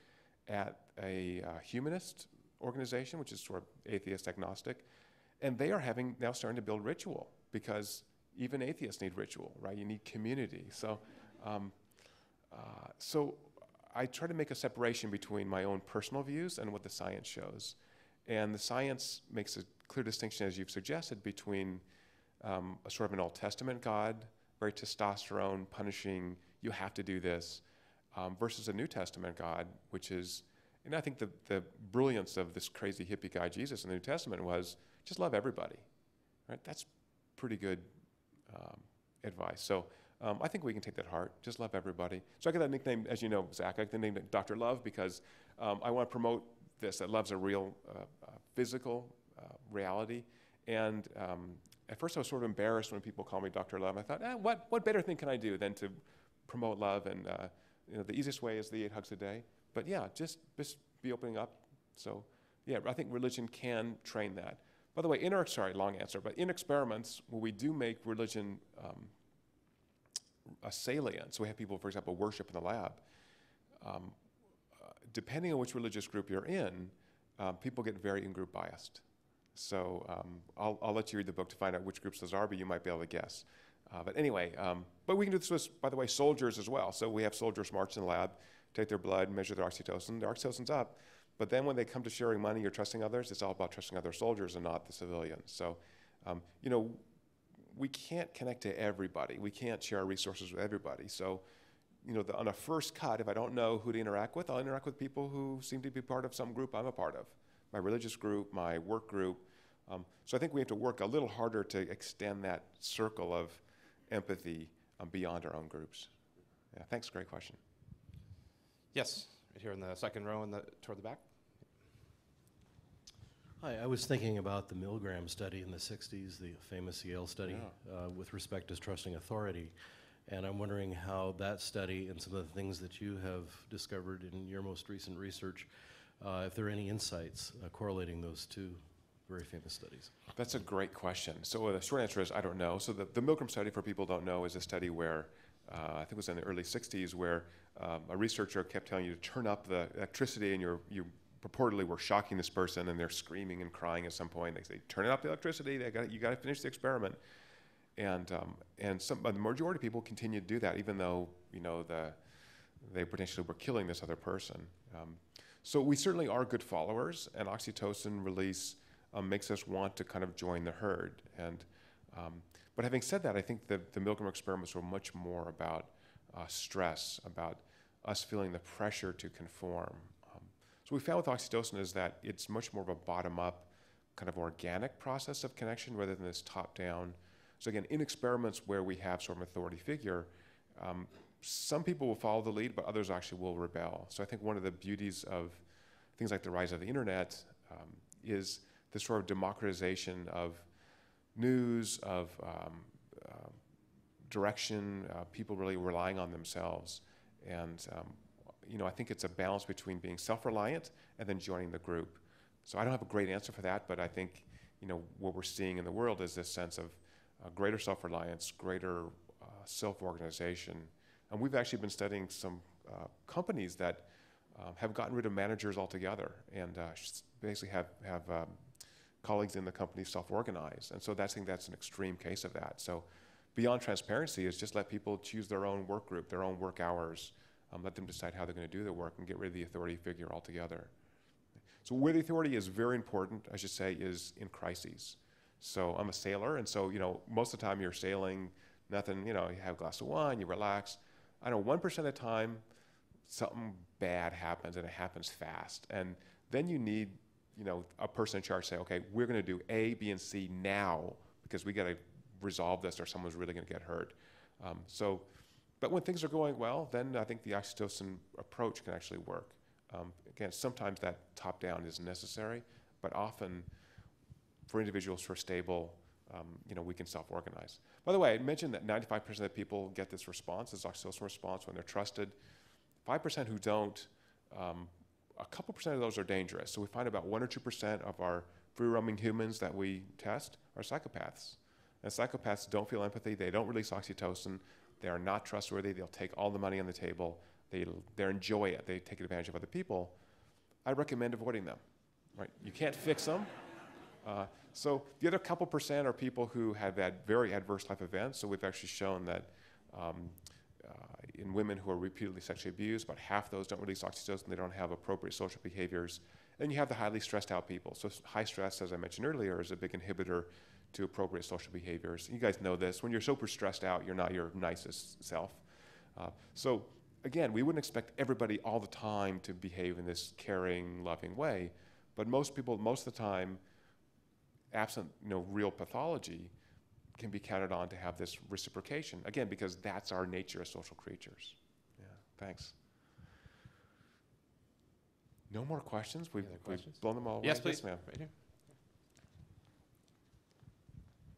at a uh, humanist organization, which is sort of atheist agnostic, and they are having now starting to build ritual because even atheists need ritual, right? You need community. So, um, uh, so I try to make a separation between my own personal views and what the science shows. And the science makes a clear distinction, as you've suggested, between um, a sort of an Old Testament God, very testosterone, punishing, you have to do this, um, versus a New Testament God, which is, and I think the, the brilliance of this crazy hippie guy Jesus in the New Testament was just love everybody, right? That's pretty good um, advice. So um, I think we can take that heart. Just love everybody. So I got that nickname, as you know, Zach. I got the name Dr. Love because um, I want to promote this. That love's a real uh, uh, physical uh, reality. And um, at first, I was sort of embarrassed when people call me Dr. Love. I thought, eh, what what better thing can I do than to promote love? And uh, you know, the easiest way is the eight hugs a day. But yeah, just just be opening up. So yeah, I think religion can train that. By the way, in our sorry, long answer, but in experiments where we do make religion um, a salient. So we have people, for example, worship in the lab. Um, depending on which religious group you're in, um, people get very in-group biased. So um, I'll, I'll let you read the book to find out which groups those are, but you might be able to guess. Uh, but anyway, um, but we can do this with, by the way, soldiers as well. So we have soldiers march in the lab, take their blood, measure their oxytocin. Their oxytocin's up, but then when they come to sharing money or trusting others, it's all about trusting other soldiers and not the civilians. So, um, you know, we can't connect to everybody. We can't share our resources with everybody. So, you know, the, on a first cut, if I don't know who to interact with, I'll interact with people who seem to be part of some group I'm a part of, my religious group, my work group. Um, so I think we have to work a little harder to extend that circle of empathy um, beyond our own groups. Yeah, thanks. Great question.
Yes, right here in the second row in the, toward the back.
Hi, I was thinking about the Milgram study in the 60s, the famous Yale study, uh, with respect to trusting authority. And I'm wondering how that study and some of the things that you have discovered in your most recent research, uh, if there are any insights uh, correlating those two very famous studies.
That's a great question. So uh, the short answer is I don't know. So the, the Milgram study, for people don't know, is a study where uh, I think it was in the early 60s where um, a researcher kept telling you to turn up the electricity and you're, you purportedly were shocking this person and they're screaming and crying at some point. They say, turn it up the electricity, they got, you got to finish the experiment. And, um, and some, the majority of people continue to do that even though, you know, the, they potentially were killing this other person. Um, so we certainly are good followers and oxytocin release um, makes us want to kind of join the herd. And, um, but having said that, I think the, the Milgram experiments were much more about uh, stress, about us feeling the pressure to conform. Um, so we found with oxytocin is that it's much more of a bottom-up, kind of organic process of connection rather than this top-down. So again, in experiments where we have sort of authority figure, um, some people will follow the lead, but others actually will rebel. So I think one of the beauties of things like the rise of the internet um, is this sort of democratization of news, of um, uh, direction, uh, people really relying on themselves. And, um, you know, I think it's a balance between being self-reliant and then joining the group. So I don't have a great answer for that, but I think, you know, what we're seeing in the world is this sense of uh, greater self-reliance, greater uh, self-organization. And we've actually been studying some uh, companies that um, have gotten rid of managers altogether and uh, basically have, have um, colleagues in the company self-organize. And so that's, I think that's an extreme case of that. So beyond transparency is just let people choose their own work group, their own work hours, um, let them decide how they're going to do their work and get rid of the authority figure altogether. So where the authority is very important, I should say, is in crises. So I'm a sailor, and so, you know, most of the time you're sailing, nothing, you know, you have a glass of wine, you relax. I know 1% of the time, something bad happens, and it happens fast. And then you need you know, a person in charge say, okay, we're going to do A, B, and C now because we got to resolve this or someone's really going to get hurt. Um, so, but when things are going well, then I think the oxytocin approach can actually work. Um, again, sometimes that top down is necessary, but often for individuals who are stable, um, you know, we can self-organize. By the way, I mentioned that 95% of the people get this response, this oxytocin response, when they're trusted. 5% who don't, um, a couple percent of those are dangerous. So we find about one or two percent of our free roaming humans that we test are psychopaths. And psychopaths don't feel empathy, they don't release oxytocin, they are not trustworthy, they'll take all the money on the table, they, they enjoy it, they take advantage of other people. I recommend avoiding them. Right? You can't fix them. Uh, so the other couple percent are people who have had very adverse life events. So we've actually shown that um, in women who are repeatedly sexually abused, about half those don't release oxytocin, they don't have appropriate social behaviors. And you have the highly stressed out people. So high stress, as I mentioned earlier, is a big inhibitor to appropriate social behaviors. You guys know this. When you're super stressed out, you're not your nicest self. Uh, so again, we wouldn't expect everybody all the time to behave in this caring, loving way. But most people, most of the time, absent you know, real pathology, can be counted on to have this reciprocation. Again, because that's our nature as social creatures. Yeah, thanks. No more questions? We've, we've blown them all away.
Yes, please.
ma'am.
Right here.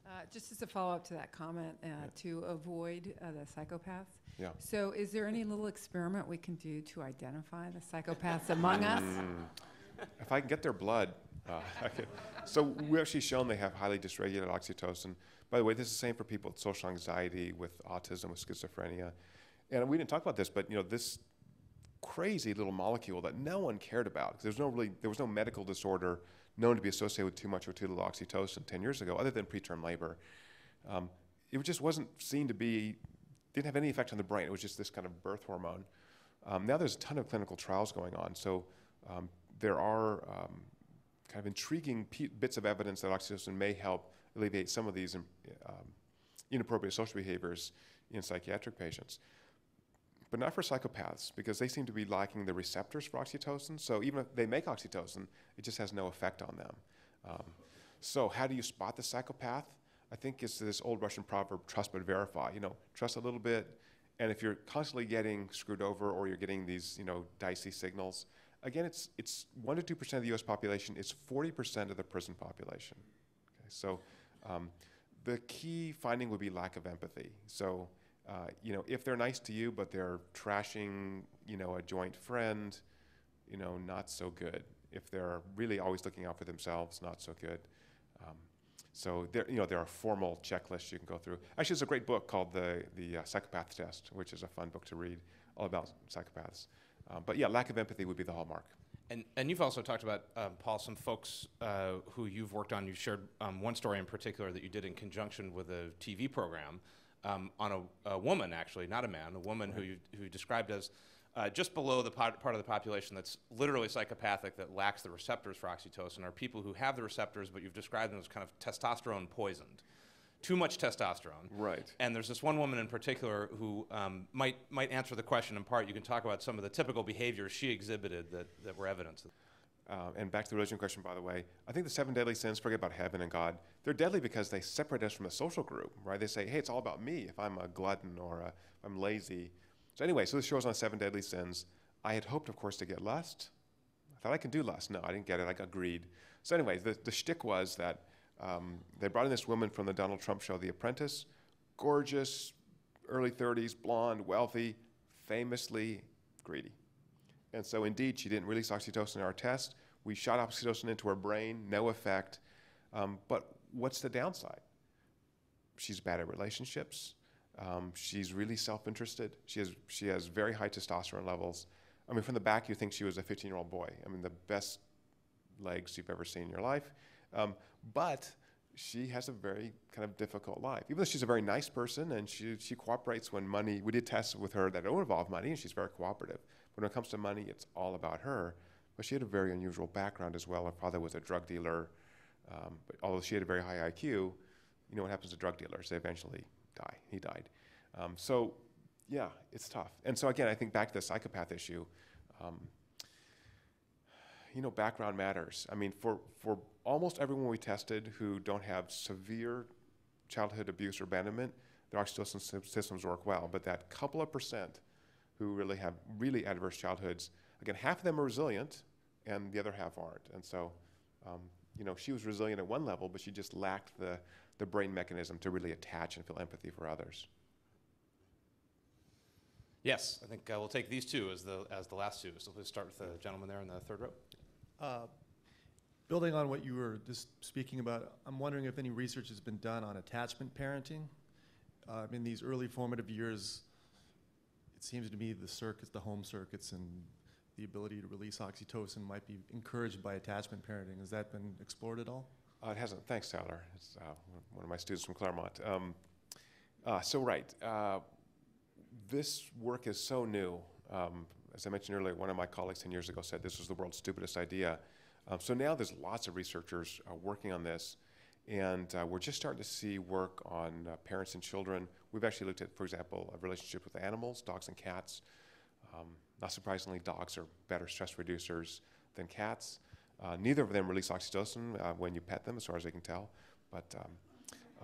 Uh, Just as a follow-up to that comment, uh, to avoid uh, the psychopaths.
Yeah.
So is there any little experiment we can do to identify the psychopaths among us?
If I can get their blood, uh. So we've actually shown they have highly dysregulated oxytocin. By the way, this is the same for people with social anxiety, with autism, with schizophrenia. And we didn't talk about this, but you know, this crazy little molecule that no one cared about, there's no really, there was no medical disorder known to be associated with too much or too little oxytocin 10 years ago, other than preterm labor. Um, it just wasn't seen to be, didn't have any effect on the brain. It was just this kind of birth hormone. Um, now there's a ton of clinical trials going on. So um, there are um, kind of intriguing bits of evidence that oxytocin may help alleviate some of these um, inappropriate social behaviors in psychiatric patients. But not for psychopaths, because they seem to be lacking the receptors for oxytocin. So even if they make oxytocin, it just has no effect on them. Um, so how do you spot the psychopath? I think it's this old Russian proverb, trust but verify. You know, trust a little bit, and if you're constantly getting screwed over or you're getting these, you know, dicey signals, again, it's, it's 1% to 2% of the US population, it's 40% of the prison population. Okay, so um, the key finding would be lack of empathy. So, uh, you know, if they're nice to you, but they're trashing, you know, a joint friend, you know, not so good. If they're really always looking out for themselves, not so good. Um, so there, you know, there are formal checklists you can go through. Actually, there's a great book called the the uh, Psychopath Test, which is a fun book to read, all about psychopaths. Um, but yeah, lack of empathy would be the hallmark.
And, and you've also talked about, um, Paul, some folks uh, who you've worked on. You shared um, one story in particular that you did in conjunction with a TV program um, on a, a, woman, actually, not a man, a woman right. who you, who you described as uh, just below the part of the population that's literally psychopathic that lacks the receptors for oxytocin are people who have the receptors, but you've described them as kind of testosterone poisoned. Too much testosterone.
Right.
And there's this one woman in particular who um, might might answer the question in part. You can talk about some of the typical behaviors she exhibited that, that were evidence.
Uh, and back to the religion question, by the way, I think the seven deadly sins, forget about heaven and God, they're deadly because they separate us from the social group, right? They say, hey, it's all about me if I'm a glutton or a, if I'm lazy so anyway, so this shows on seven deadly sins. I had hoped, of course, to get lust. I thought I could do lust. No, I didn't get it. I got greed. So anyway, the, the shtick was that um, they brought in this woman from the Donald Trump show, The Apprentice, gorgeous, early 30s, blonde, wealthy, famously greedy. And so indeed, she didn't release oxytocin in our test. We shot oxytocin into her brain, no effect. Um, but what's the downside? She's bad at relationships. Um, she's really self-interested. She has she has very high testosterone levels. I mean, from the back, you think she was a 15-year-old boy. I mean, the best legs you've ever seen in your life. Um, but she has a very kind of difficult life. Even though she's a very nice person and she, she cooperates when money, we did tests with her that don't involve money and she's very cooperative. But when it comes to money, it's all about her. But she had a very unusual background as well. Her father was a drug dealer. Um, but although she had a very high IQ, you know what happens to drug dealers? They eventually die. He died. Um, so, yeah, it's tough. And so, again, I think back to the psychopath issue. Um, you know, background matters. I mean, for, for almost everyone we tested who don't have severe childhood abuse or abandonment, their oxytocin systems work well. But that couple of percent who really have really adverse childhoods, again, half of them are resilient and the other half aren't. And so, um, you know, she was resilient at one level, but she just lacked the, the brain mechanism to really attach and feel empathy for others.
Yes, I think uh, we'll take these two as the, as the last two. So let's start with the gentleman there in the third row. Uh,
building on what you were just speaking about, I'm wondering if any research has been done on attachment parenting. Uh, in these early formative years, it seems to me the circuits, the home circuits, and the ability to release oxytocin might be encouraged by attachment parenting. Has that been explored at all?
Uh, it hasn't. Thanks, Tyler. It's uh, one of my students from Claremont. Um, uh, so, right. Uh, this work is so new. Um, as I mentioned earlier, one of my colleagues 10 years ago said this was the world's stupidest idea. Um, so now there's lots of researchers uh, working on this, and uh, we're just starting to see work on parents and children. We've actually looked at, for example, a relationship with animals, dogs and cats. Um, not surprisingly, dogs are better stress reducers than cats. Uh, neither of them release oxytocin uh, when you pet them, as far as I can tell. But um,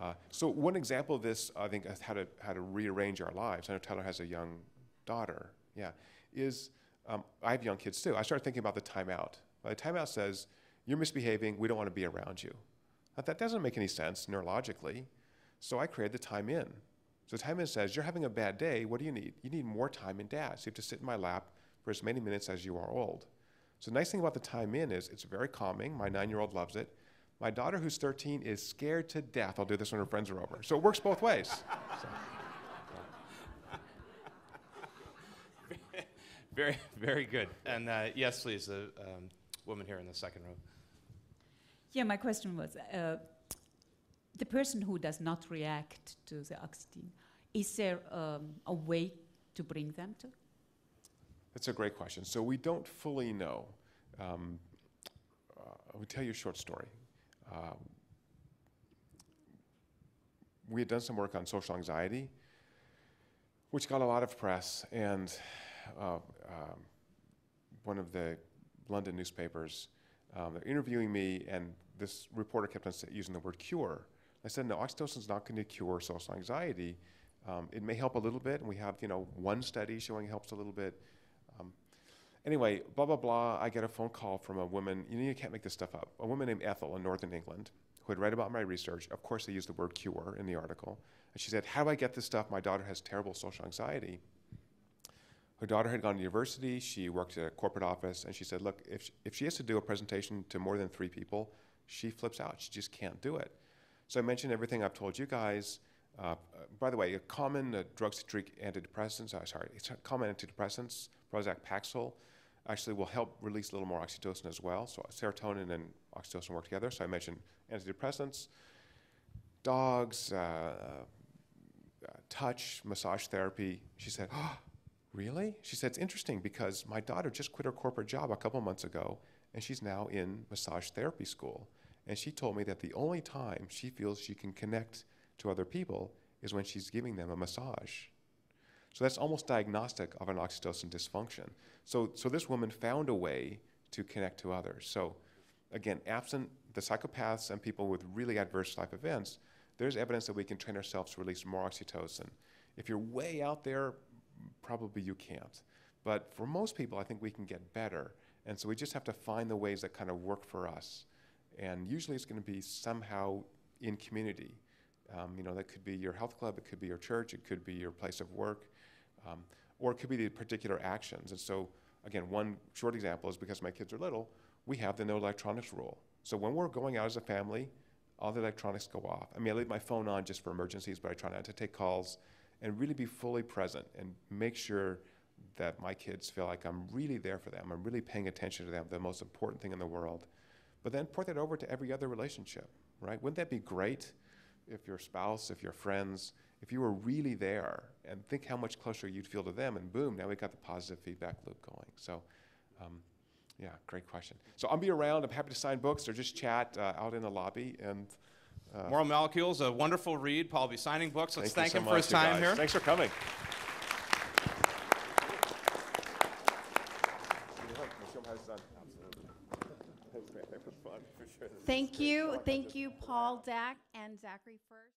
uh, so one example of this, I think, is how to how to rearrange our lives. I know Tyler has a young daughter. Yeah, is um, I have young kids too. I started thinking about the timeout. the timeout says you're misbehaving, we don't want to be around you. Now, that doesn't make any sense neurologically. So I created the time in. So time in says you're having a bad day. What do you need? You need more time in dad. So you have to sit in my lap for as many minutes as you are old. So the nice thing about the time in is it's very calming. My nine-year-old loves it. My daughter, who's 13, is scared to death. I'll do this when her friends are over. So it works both ways. So.
very, very good. And uh, yes, please, the um, woman here in the second row.
Yeah, my question was uh, the person who does not react to the oxytocin, is there um, a way to bring them to?
That's a great question. So we don't fully know. Um, uh, I will tell you a short story. Uh, we had done some work on social anxiety, which got a lot of press, and uh, um, one of the London newspapers, um, they're interviewing me, and this reporter kept on using the word cure. I said, no, oxytocin is not going to cure social anxiety. Um, it may help a little bit, and we have, you know, one study showing it helps a little bit. Anyway, blah, blah, blah. I get a phone call from a woman. You know, you can't make this stuff up. A woman named Ethel in Northern England who had read about my research. Of course, they used the word cure in the article. And she said, How do I get this stuff? My daughter has terrible social anxiety. Her daughter had gone to university. She worked at a corporate office. And she said, Look, if she, if she has to do a presentation to more than three people, she flips out. She just can't do it. So I mentioned everything I've told you guys. Uh, by the way, a common uh, drugs to treat antidepressants, uh, sorry, it's common antidepressants, Prozac Paxil, actually will help release a little more oxytocin as well. So serotonin and oxytocin work together. So I mentioned antidepressants, dogs, uh, uh, touch, massage therapy. She said, oh, really? She said, it's interesting because my daughter just quit her corporate job a couple months ago and she's now in massage therapy school. And she told me that the only time she feels she can connect to other people is when she's giving them a massage. So that's almost diagnostic of an oxytocin dysfunction. So, so this woman found a way to connect to others. So again, absent the psychopaths and people with really adverse life events, there's evidence that we can train ourselves to release more oxytocin. If you're way out there, probably you can't. But for most people, I think we can get better. And so we just have to find the ways that kind of work for us. And usually it's going to be somehow in community. Um, you know, that could be your health club, it could be your church, it could be your place of work, um, or it could be the particular actions. And so, again, one short example is because my kids are little, we have the no electronics rule. So when we're going out as a family, all the electronics go off. I mean, I leave my phone on just for emergencies, but I try not to take calls and really be fully present and make sure that my kids feel like I'm really there for them. I'm really paying attention to them, the most important thing in the world. But then port that over to every other relationship, right? Wouldn't that be great if your spouse, if your friends, if you were really there and think how much closer you'd feel to them, and boom, now we've got the positive feedback loop going. So, um, yeah, great question. So I'll be around. I'm happy to sign books or just chat uh, out in the lobby. And uh,
Moral Molecules, a wonderful read. Paul will be signing books. Let's
thank,
thank, him
so
for
much,
his time
guys.
here.
Thanks for coming.
Thank you, thank you, Paul, Zak, and Zachary First.